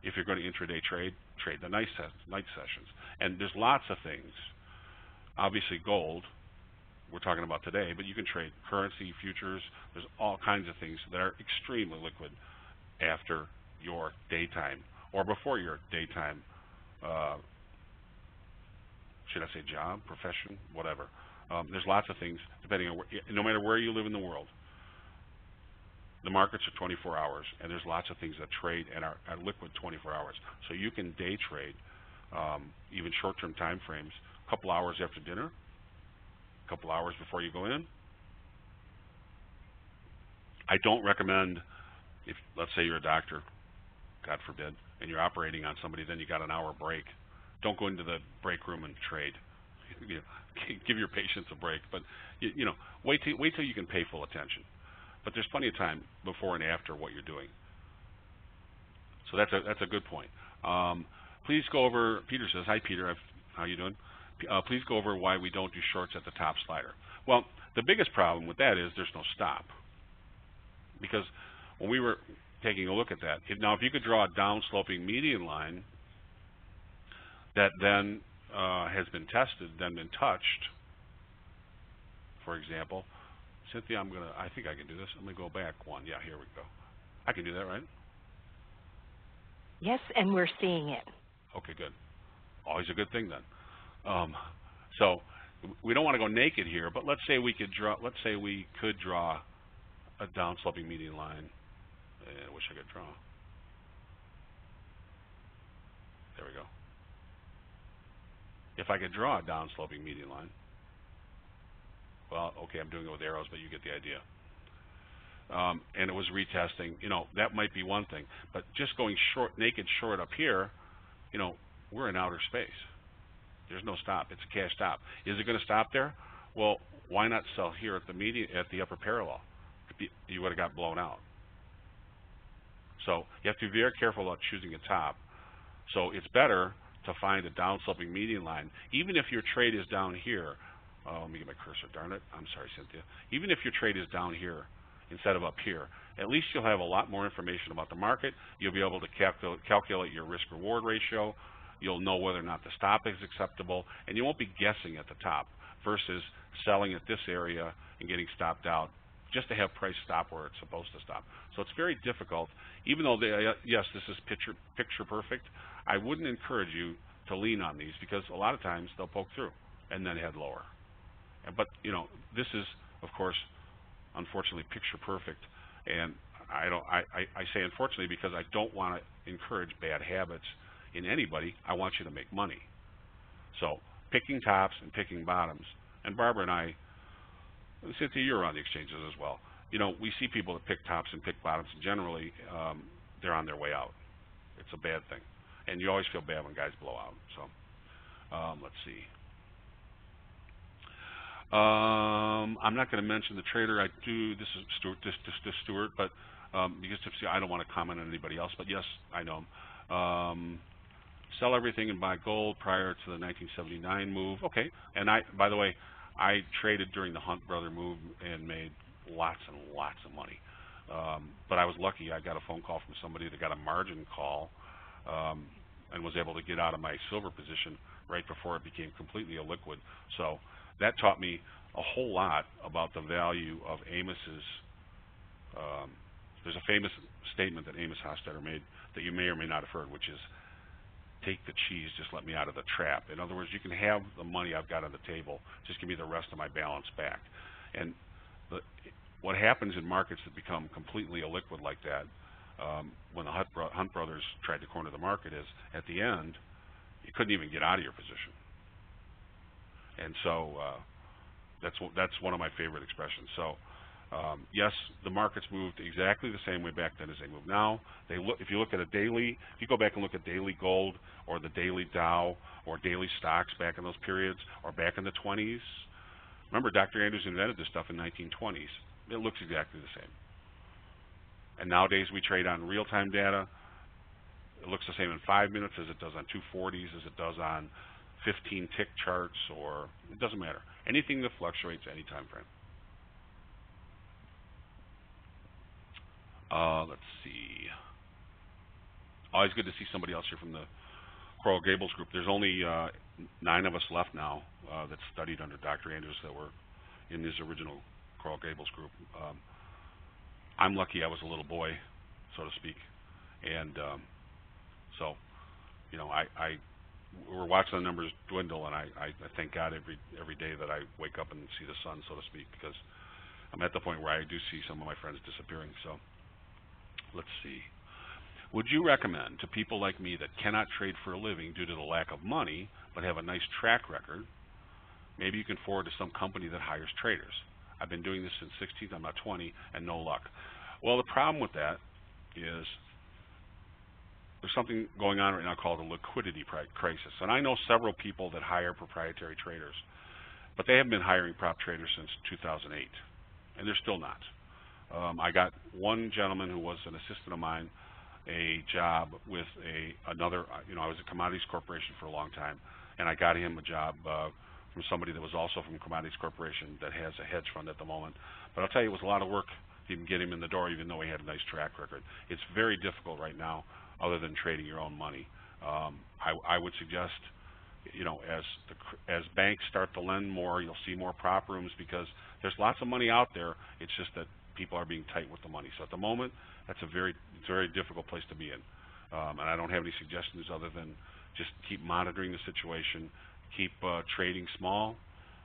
if you're going to intraday trade, trade the night, ses night sessions. And there's lots of things. Obviously gold, we're talking about today, but you can trade currency, futures, there's all kinds of things that are extremely liquid after your daytime or before your daytime uh, should I say job, profession, whatever. Um, there's lots of things depending on where, no matter where you live in the world. The markets are 24 hours, and there's lots of things that trade and are, are liquid 24 hours. So you can day trade, um, even short-term time frames, a couple hours after dinner, a couple hours before you go in. I don't recommend, if let's say you're a doctor, God forbid, and you're operating on somebody, then you got an hour break don't go into the break room and trade. Give your patients a break, but you, you know, wait till wait till you can pay full attention. But there's plenty of time before and after what you're doing. So that's a that's a good point. Um, please go over. Peter says, "Hi, Peter. I've, how you doing? Uh, please go over why we don't do shorts at the top slider." Well, the biggest problem with that is there's no stop. Because when we were taking a look at that, if, now if you could draw a down-sloping median line that then uh, has been tested, then been touched. For example, Cynthia, I'm gonna. I think I can do this. I'm gonna go back one. Yeah, here we go. I can do that, right? Yes, and we're seeing it. Okay, good. Always a good thing then. Um, so we don't want to go naked here, but let's say we could draw, let's say we could draw a downsloping median line. Uh, I wish I could draw. There we go. If I could draw a downsloping median line, well, okay, I'm doing it with arrows, but you get the idea. Um, and it was retesting, you know, that might be one thing. But just going short, naked short up here, you know, we're in outer space. There's no stop. It's a cash stop. Is it going to stop there? Well, why not sell here at the median at the upper parallel? You would have got blown out. So you have to be very careful about choosing a top. So it's better to find a downsloping median line, even if your trade is down here. Oh, let me get my cursor, darn it. I'm sorry, Cynthia. Even if your trade is down here instead of up here, at least you'll have a lot more information about the market. You'll be able to calcul calculate your risk-reward ratio. You'll know whether or not the stop is acceptable, and you won't be guessing at the top versus selling at this area and getting stopped out just to have price stop where it's supposed to stop. So it's very difficult, even though, they, uh, yes, this is picture, picture perfect, I wouldn't encourage you to lean on these because a lot of times they'll poke through and then head lower. But, you know, this is, of course, unfortunately picture perfect. And I don't I, I, I say unfortunately because I don't want to encourage bad habits in anybody. I want you to make money. So picking tops and picking bottoms. And Barbara and I, Cynthia, you're on the exchanges as well. You know, we see people that pick tops and pick bottoms, and generally um, they're on their way out. It's a bad thing. And you always feel bad when guys blow out. So um, let's see. Um, I'm not going to mention the trader. I do. This is Stuart. This, this, this Stuart, but um, because see, I don't want to comment on anybody else. But yes, I know him. Um, sell everything and buy gold prior to the 1979 move. Okay. And I, by the way, I traded during the Hunt brother move and made lots and lots of money. Um, but I was lucky. I got a phone call from somebody that got a margin call um, and was able to get out of my silver position right before it became completely illiquid. So that taught me a whole lot about the value of Amos's. Um, there's a famous statement that Amos Hostetter made that you may or may not have heard, which is, take the cheese, just let me out of the trap. In other words, you can have the money I've got on the table, just give me the rest of my balance back. And the, what happens in markets that become completely illiquid like that, um, when the Hunt, bro Hunt brothers tried to corner the market, is at the end, you couldn't even get out of your position. And so uh, that's that's one of my favorite expressions. So um, yes, the markets moved exactly the same way back then as they move now. They look, if you look at a daily, if you go back and look at daily gold or the daily Dow or daily stocks back in those periods or back in the 20s, remember Dr. Andrews invented this stuff in 1920s. It looks exactly the same. And nowadays we trade on real-time data. It looks the same in five minutes as it does on 240s, as it does on 15 tick charts, or it doesn't matter. Anything that fluctuates any time frame. Uh, let's see. Always good to see somebody else here from the Coral Gables group. There's only uh, nine of us left now uh, that studied under Dr. Andrews that were in his original Coral Gables group. Um, I'm lucky I was a little boy, so to speak, and um, so you know I, I we're watching the numbers dwindle, and I, I, I thank God every every day that I wake up and see the sun, so to speak, because I'm at the point where I do see some of my friends disappearing. So. Let's see. Would you recommend to people like me that cannot trade for a living due to the lack of money, but have a nice track record, maybe you can forward to some company that hires traders? I've been doing this since 16, I'm not 20, and no luck. Well, the problem with that is there's something going on right now called a liquidity crisis. And I know several people that hire proprietary traders, but they haven't been hiring prop traders since 2008, and they're still not. Um, I got one gentleman who was an assistant of mine a job with a another, uh, you know, I was at Commodities Corporation for a long time, and I got him a job uh, from somebody that was also from Commodities Corporation that has a hedge fund at the moment. But I'll tell you, it was a lot of work to even get him in the door, even though he had a nice track record. It's very difficult right now, other than trading your own money. Um, I, I would suggest, you know, as the, as banks start to lend more, you'll see more prop rooms because there's lots of money out there. It's just that people are being tight with the money. So at the moment, that's a very, it's a very difficult place to be in. Um, and I don't have any suggestions other than just keep monitoring the situation, keep uh, trading small,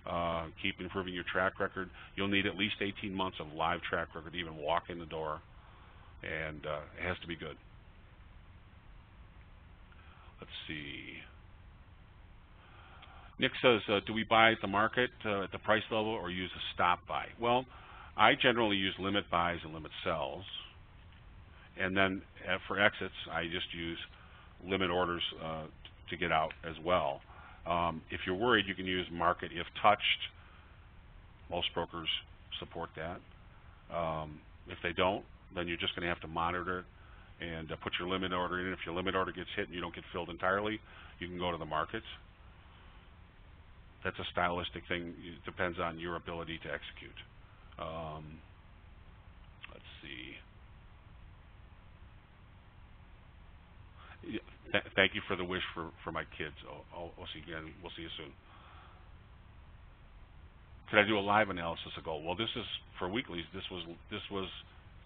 uh, keep improving your track record. You'll need at least 18 months of live track record to even walk in the door, and uh, it has to be good. Let's see. Nick says, uh, do we buy at the market uh, at the price level or use a stop buy? Well, I generally use limit buys and limit sells. And then uh, for exits, I just use limit orders uh, to get out as well. Um, if you're worried, you can use market if touched. Most brokers support that. Um, if they don't, then you're just going to have to monitor it and uh, put your limit order in. If your limit order gets hit and you don't get filled entirely, you can go to the markets. That's a stylistic thing. It depends on your ability to execute. Um, let's see. Th thank you for the wish for, for my kids. I'll, I'll, I'll see you again. We'll see you soon. Could I do a live analysis of gold? Well, this is for weeklies. This was this was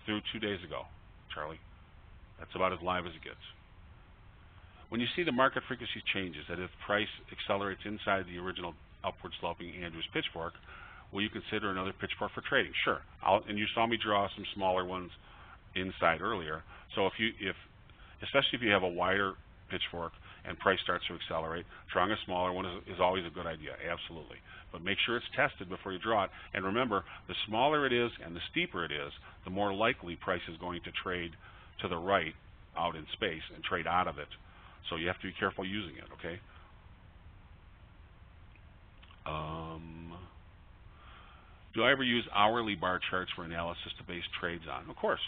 through two days ago, Charlie. That's about as live as it gets. When you see the market frequency changes, that if price accelerates inside the original upward sloping Andrews pitchfork, will you consider another pitchfork for trading? Sure. I'll, and you saw me draw some smaller ones inside earlier. So if you if especially if you have a wider pitchfork and price starts to accelerate, drawing a smaller one is, is always a good idea, absolutely. But make sure it's tested before you draw it. And remember, the smaller it is and the steeper it is, the more likely price is going to trade to the right out in space and trade out of it. So you have to be careful using it, okay? Um, do I ever use hourly bar charts for analysis to base trades on? Of course.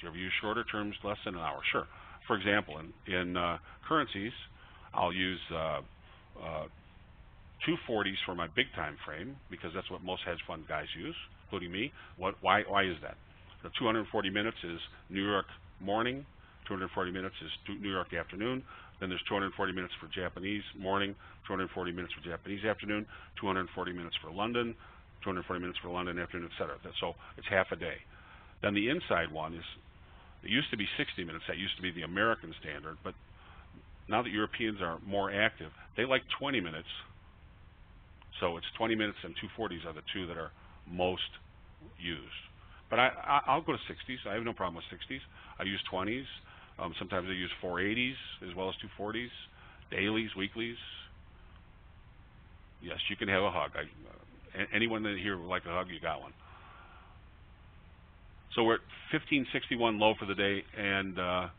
Do you ever use shorter terms, less than an hour? Sure. For example, in, in uh, currencies, I'll use uh, uh, 240s for my big time frame because that's what most hedge fund guys use, including me. What, why, why is that? The 240 minutes is New York morning, 240 minutes is New York afternoon, then there's 240 minutes for Japanese morning, 240 minutes for Japanese afternoon, 240 minutes for London, 240 minutes for London afternoon, etc. So it's half a day. Then the inside one is it used to be 60 minutes. That used to be the American standard. But now that Europeans are more active, they like 20 minutes. So it's 20 minutes and 240s are the two that are most used. But I, I, will go to 60s. I have no problem with 60s. I use 20s. Um, sometimes I use 480s as well as 240s, dailies, weeklies. Yes, you can have a hug. I, anyone here would like a hug, you got one. So we're at 1561 low for the day and uh,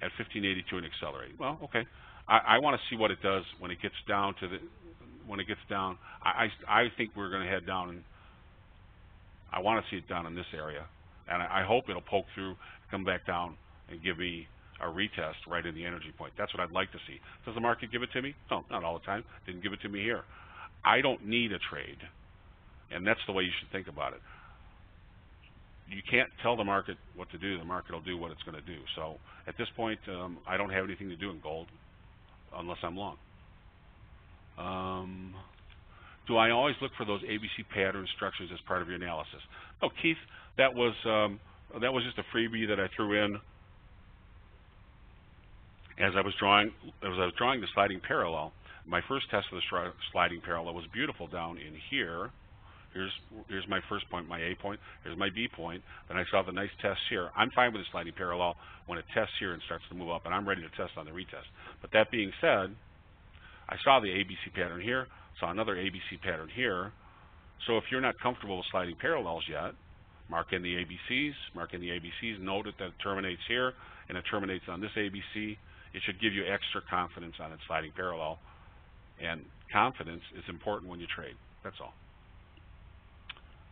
at 1582 and accelerate. Well, okay. I, I want to see what it does when it gets down to the when it gets down. I I, I think we're going to head down and I want to see it down in this area, and I, I hope it'll poke through, come back down, and give me a retest right in the energy point. That's what I'd like to see. Does the market give it to me? No, not all the time. Didn't give it to me here. I don't need a trade, and that's the way you should think about it you can't tell the market what to do. The market will do what it's going to do. So at this point, um, I don't have anything to do in gold unless I'm long. Um, do I always look for those ABC pattern structures as part of your analysis? Oh, Keith, that was um, that was just a freebie that I threw in as I was drawing as I was drawing the sliding parallel. My first test of the sliding parallel was beautiful down in here Here's here's my first point, my A point. Here's my B point. Then I saw the nice test here. I'm fine with the sliding parallel when it tests here and starts to move up, and I'm ready to test on the retest. But that being said, I saw the ABC pattern here, saw another ABC pattern here. So if you're not comfortable with sliding parallels yet, mark in the ABCs, mark in the ABCs, note that it terminates here, and it terminates on this ABC. It should give you extra confidence on its sliding parallel. And confidence is important when you trade. That's all.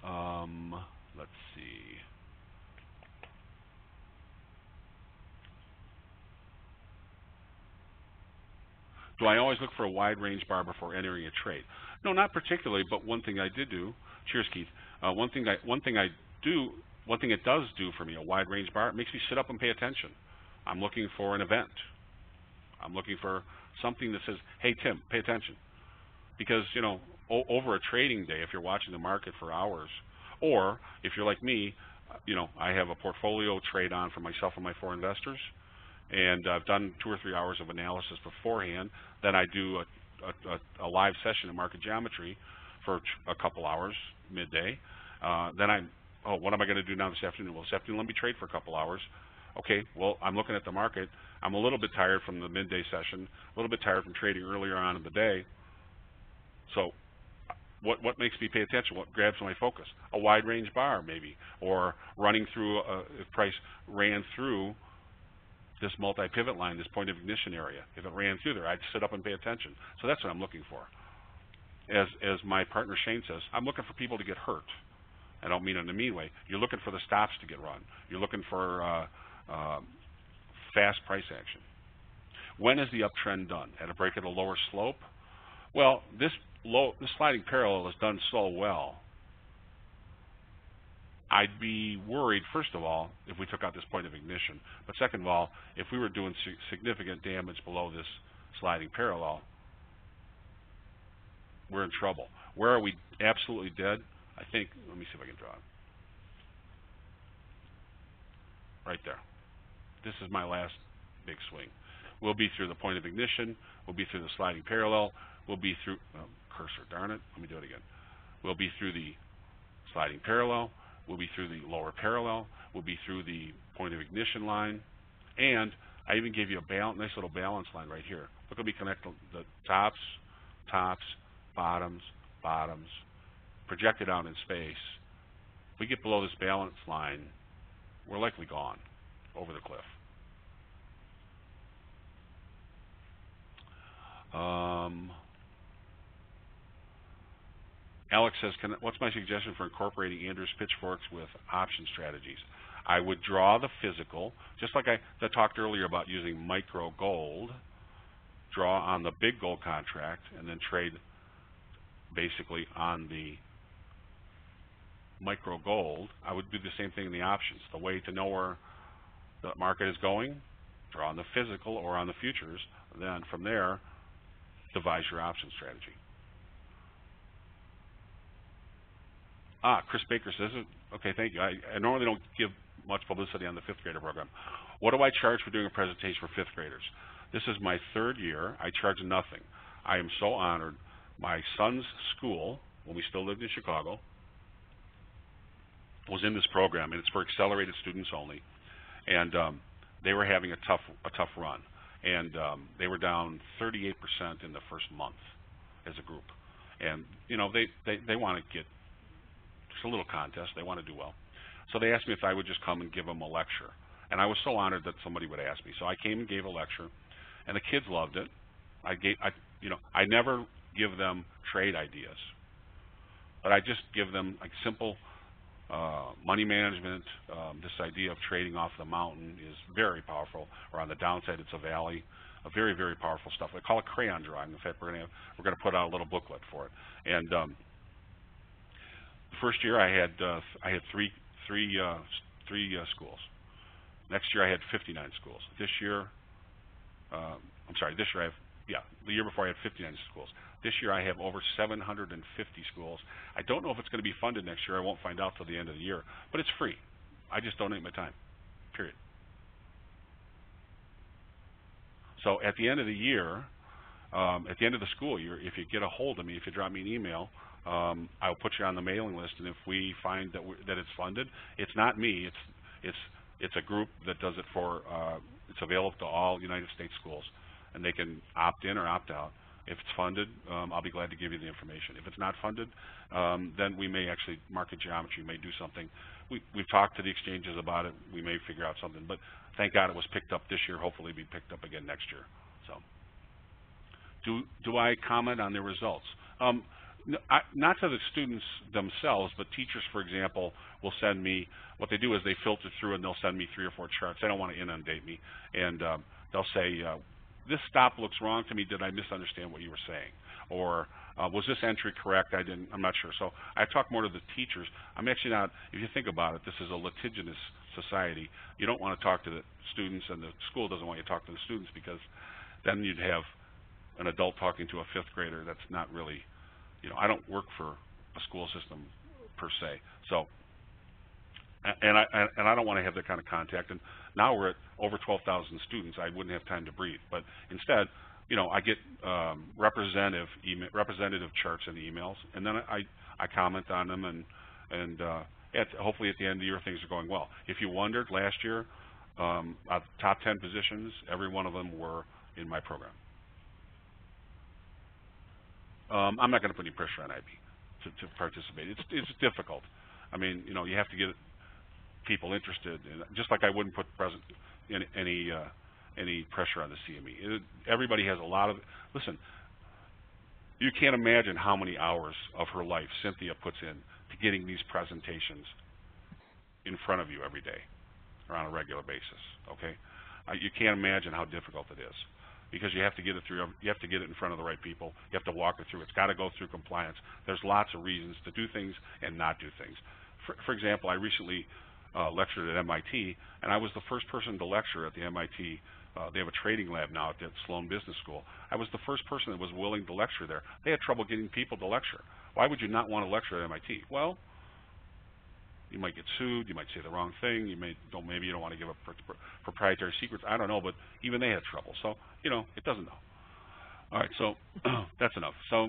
Um, let's see. Do I always look for a wide range bar before entering a trade? No, not particularly, but one thing I did do, cheers Keith, uh, one thing I one thing I do one thing it does do for me, a wide range bar, it makes me sit up and pay attention. I'm looking for an event. I'm looking for something that says, hey Tim, pay attention. Because, you know, over a trading day, if you're watching the market for hours, or if you're like me, you know, I have a portfolio trade on for myself and my four investors, and I've done two or three hours of analysis beforehand. Then I do a, a, a, a live session in market geometry for a couple hours midday. Uh, then I, oh, what am I going to do now this afternoon? Well, this afternoon, let me trade for a couple hours. Okay, well, I'm looking at the market. I'm a little bit tired from the midday session, a little bit tired from trading earlier on in the day. So what what makes me pay attention? What grabs my focus? A wide range bar maybe, or running through a, if price ran through this multi-pivot line, this point of ignition area. If it ran through there, I'd sit up and pay attention. So that's what I'm looking for. As as my partner Shane says, I'm looking for people to get hurt. I don't mean in a mean way. You're looking for the stops to get run. You're looking for uh, uh, fast price action. When is the uptrend done? At a break of a lower slope? Well, this low, this sliding parallel is done so well. I'd be worried, first of all, if we took out this point of ignition. But second of all, if we were doing significant damage below this sliding parallel, we're in trouble. Where are we absolutely dead? I think, let me see if I can draw it. Right there. This is my last big swing. We'll be through the point of ignition. We'll be through the sliding parallel. We'll be through, oh, cursor, darn it. Let me do it again. We'll be through the sliding parallel. We'll be through the lower parallel. We'll be through the point of ignition line. And I even gave you a nice little balance line right here. Look at me connect the tops, tops, bottoms, bottoms, projected out in space. If we get below this balance line, we're likely gone over the cliff. Um, Alex says, Can, what's my suggestion for incorporating Andrews pitchforks with option strategies? I would draw the physical, just like I, I talked earlier about using micro gold, draw on the big gold contract, and then trade basically on the micro gold. I would do the same thing in the options. The way to know where the market is going, draw on the physical or on the futures, then from there, devise your option strategy. Ah, Chris Baker says, it okay, thank you. I, I normally don't give much publicity on the fifth grader program. What do I charge for doing a presentation for fifth graders? This is my third year. I charge nothing. I am so honored. My son's school, when we still lived in Chicago, was in this program, and it's for accelerated students only. And um, they were having a tough a tough run, and um, they were down 38% in the first month as a group. And you know they they, they want to get it's a little contest. They want to do well. So they asked me if I would just come and give them a lecture. And I was so honored that somebody would ask me. So I came and gave a lecture, and the kids loved it. I gave, I, you know, I never give them trade ideas, but I just give them like simple uh, money management. Um, this idea of trading off the mountain is very powerful, or on the downside, it's a valley. A very, very powerful stuff. I call it crayon drawing. In fact, we're going to we're to put out a little booklet for it. And um, first year I had uh, I had three three uh, three uh, schools. Next year I had 59 schools. This year, uh, I'm sorry, this year I have yeah, the year before I had 59 schools. This year I have over 750 schools. I don't know if it's going to be funded next year. I won't find out till the end of the year, but it's free. I just donate my time. Period. So at the end of the year, um, at the end of the school year, if you get a hold of me, if you drop me an email, um, I'll put you on the mailing list, and if we find that that it's funded, it's not me. It's it's it's a group that does it for. Uh, it's available to all United States schools, and they can opt in or opt out. If it's funded, um, I'll be glad to give you the information. If it's not funded, um, then we may actually market geometry may do something. We, we've talked to the exchanges about it. We may figure out something, but thank God it was picked up this year. Hopefully, be picked up again next year. So, do do I comment on the results? Um, not to the students themselves, but teachers, for example, will send me, what they do is they filter through and they'll send me three or four charts. They don't want to inundate me. And um, they'll say, uh, this stop looks wrong to me. Did I misunderstand what you were saying? Or uh, was this entry correct? I didn't, I'm not sure. So I talk more to the teachers. I'm actually not, if you think about it, this is a litigious society. You don't want to talk to the students and the school doesn't want you to talk to the students because then you'd have an adult talking to a fifth grader that's not really you know, I don't work for a school system per se. So, and I and I don't want to have that kind of contact. And now we're at over 12,000 students. I wouldn't have time to breathe. But instead, you know, I get um, representative email, representative charts the emails, and then I I comment on them, and and uh, at, hopefully at the end of the year things are going well. If you wondered, last year, um, of top 10 positions, every one of them were in my program. Um, I'm not going to put any pressure on IB to, to participate. It's it's difficult. I mean, you know, you have to get people interested, in, just like I wouldn't put present any any, uh, any pressure on the CME. It, everybody has a lot of listen. You can't imagine how many hours of her life Cynthia puts in to getting these presentations in front of you every day or on a regular basis. Okay, uh, you can't imagine how difficult it is because you have to get it through. You have to get it in front of the right people. You have to walk it through. It's got to go through compliance. There's lots of reasons to do things and not do things. For, for example, I recently uh, lectured at MIT, and I was the first person to lecture at the MIT. Uh, they have a trading lab now at the Sloan Business School. I was the first person that was willing to lecture there. They had trouble getting people to lecture. Why would you not want to lecture at MIT? Well, you might get sued. You might say the wrong thing. You may don't. Maybe you don't want to give up proprietary secrets. I don't know, but even they had trouble. So you know, it doesn't know. All right, so that's enough. So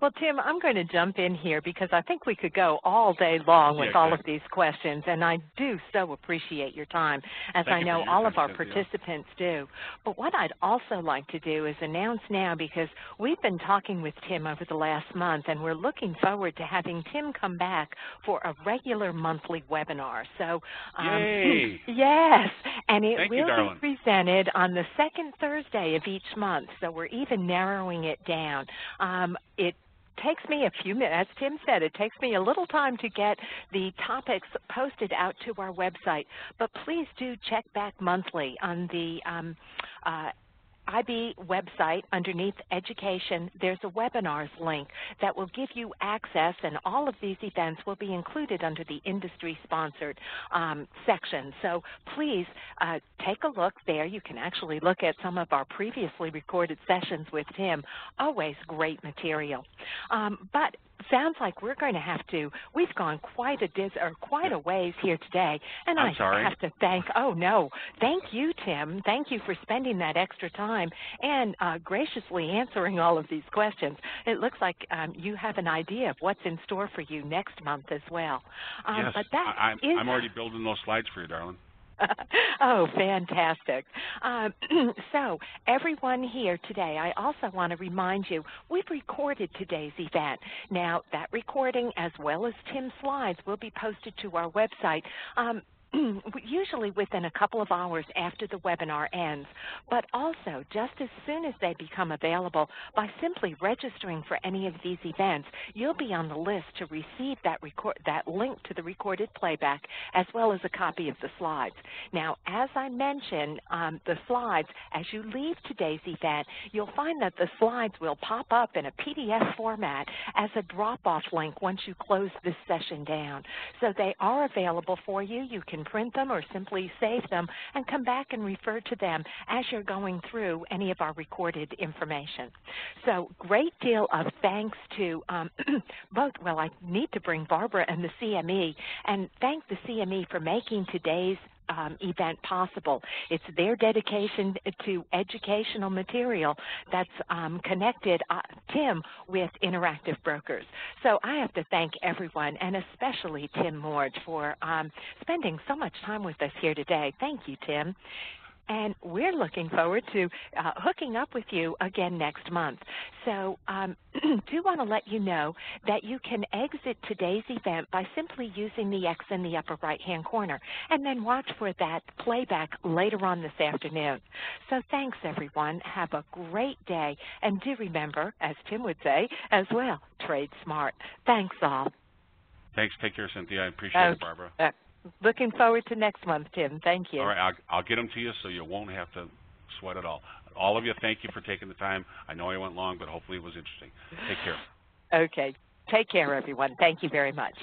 well, Tim, I'm going to jump in here because I think we could go all day long with yeah, all of these questions, and I do so appreciate your time, as Thank I know all of our participants do. But what I'd also like to do is announce now, because we've been talking with Tim over the last month, and we're looking forward to having Tim come back for a regular monthly webinar. So, um, Yay! yes, and it Thank will darling. be presented on the second Thursday of each month. So we're even narrowing it down. Um, it takes me a few minutes, as Tim said, it takes me a little time to get the topics posted out to our website, but please do check back monthly on the um, uh, IB website underneath education, there's a webinars link that will give you access and all of these events will be included under the industry sponsored um, section. So please uh, take a look there. You can actually look at some of our previously recorded sessions with Tim. Always great material. Um, but sounds like we're going to have to. We've gone quite a dis or quite a ways here today, and I'm I sorry. have to thank. Oh no, thank you, Tim. Thank you for spending that extra time and uh, graciously answering all of these questions. It looks like um, you have an idea of what's in store for you next month as well. Um, yes, but that I, I'm already building those slides for you, darling. oh, fantastic. Um, so, everyone here today, I also want to remind you, we've recorded today's event. Now, that recording, as well as Tim's slides, will be posted to our website. Um, usually within a couple of hours after the webinar ends, but also just as soon as they become available, by simply registering for any of these events, you'll be on the list to receive that, record, that link to the recorded playback as well as a copy of the slides. Now, as I mentioned, um, the slides, as you leave today's event, you'll find that the slides will pop up in a PDF format as a drop-off link once you close this session down. So they are available for you. You can print them or simply save them and come back and refer to them as you're going through any of our recorded information. So great deal of thanks to um, both, well, I need to bring Barbara and the CME and thank the CME for making today's um, event possible. It's their dedication to educational material that's um, connected uh, Tim with Interactive Brokers. So I have to thank everyone, and especially Tim Morge, for um, spending so much time with us here today. Thank you, Tim. And we're looking forward to uh, hooking up with you again next month. So um, do want to let you know that you can exit today's event by simply using the X in the upper right-hand corner, and then watch for that playback later on this afternoon. So thanks, everyone. Have a great day. And do remember, as Tim would say as well, trade smart. Thanks all. Thanks. Take care, Cynthia. I appreciate it, Barbara. Uh, looking forward to next month, Tim. Thank you. All right, I'll, I'll get them to you so you won't have to sweat it all. All of you, thank you for taking the time. I know I went long, but hopefully it was interesting. Take care. Okay. Take care, everyone. Thank you very much.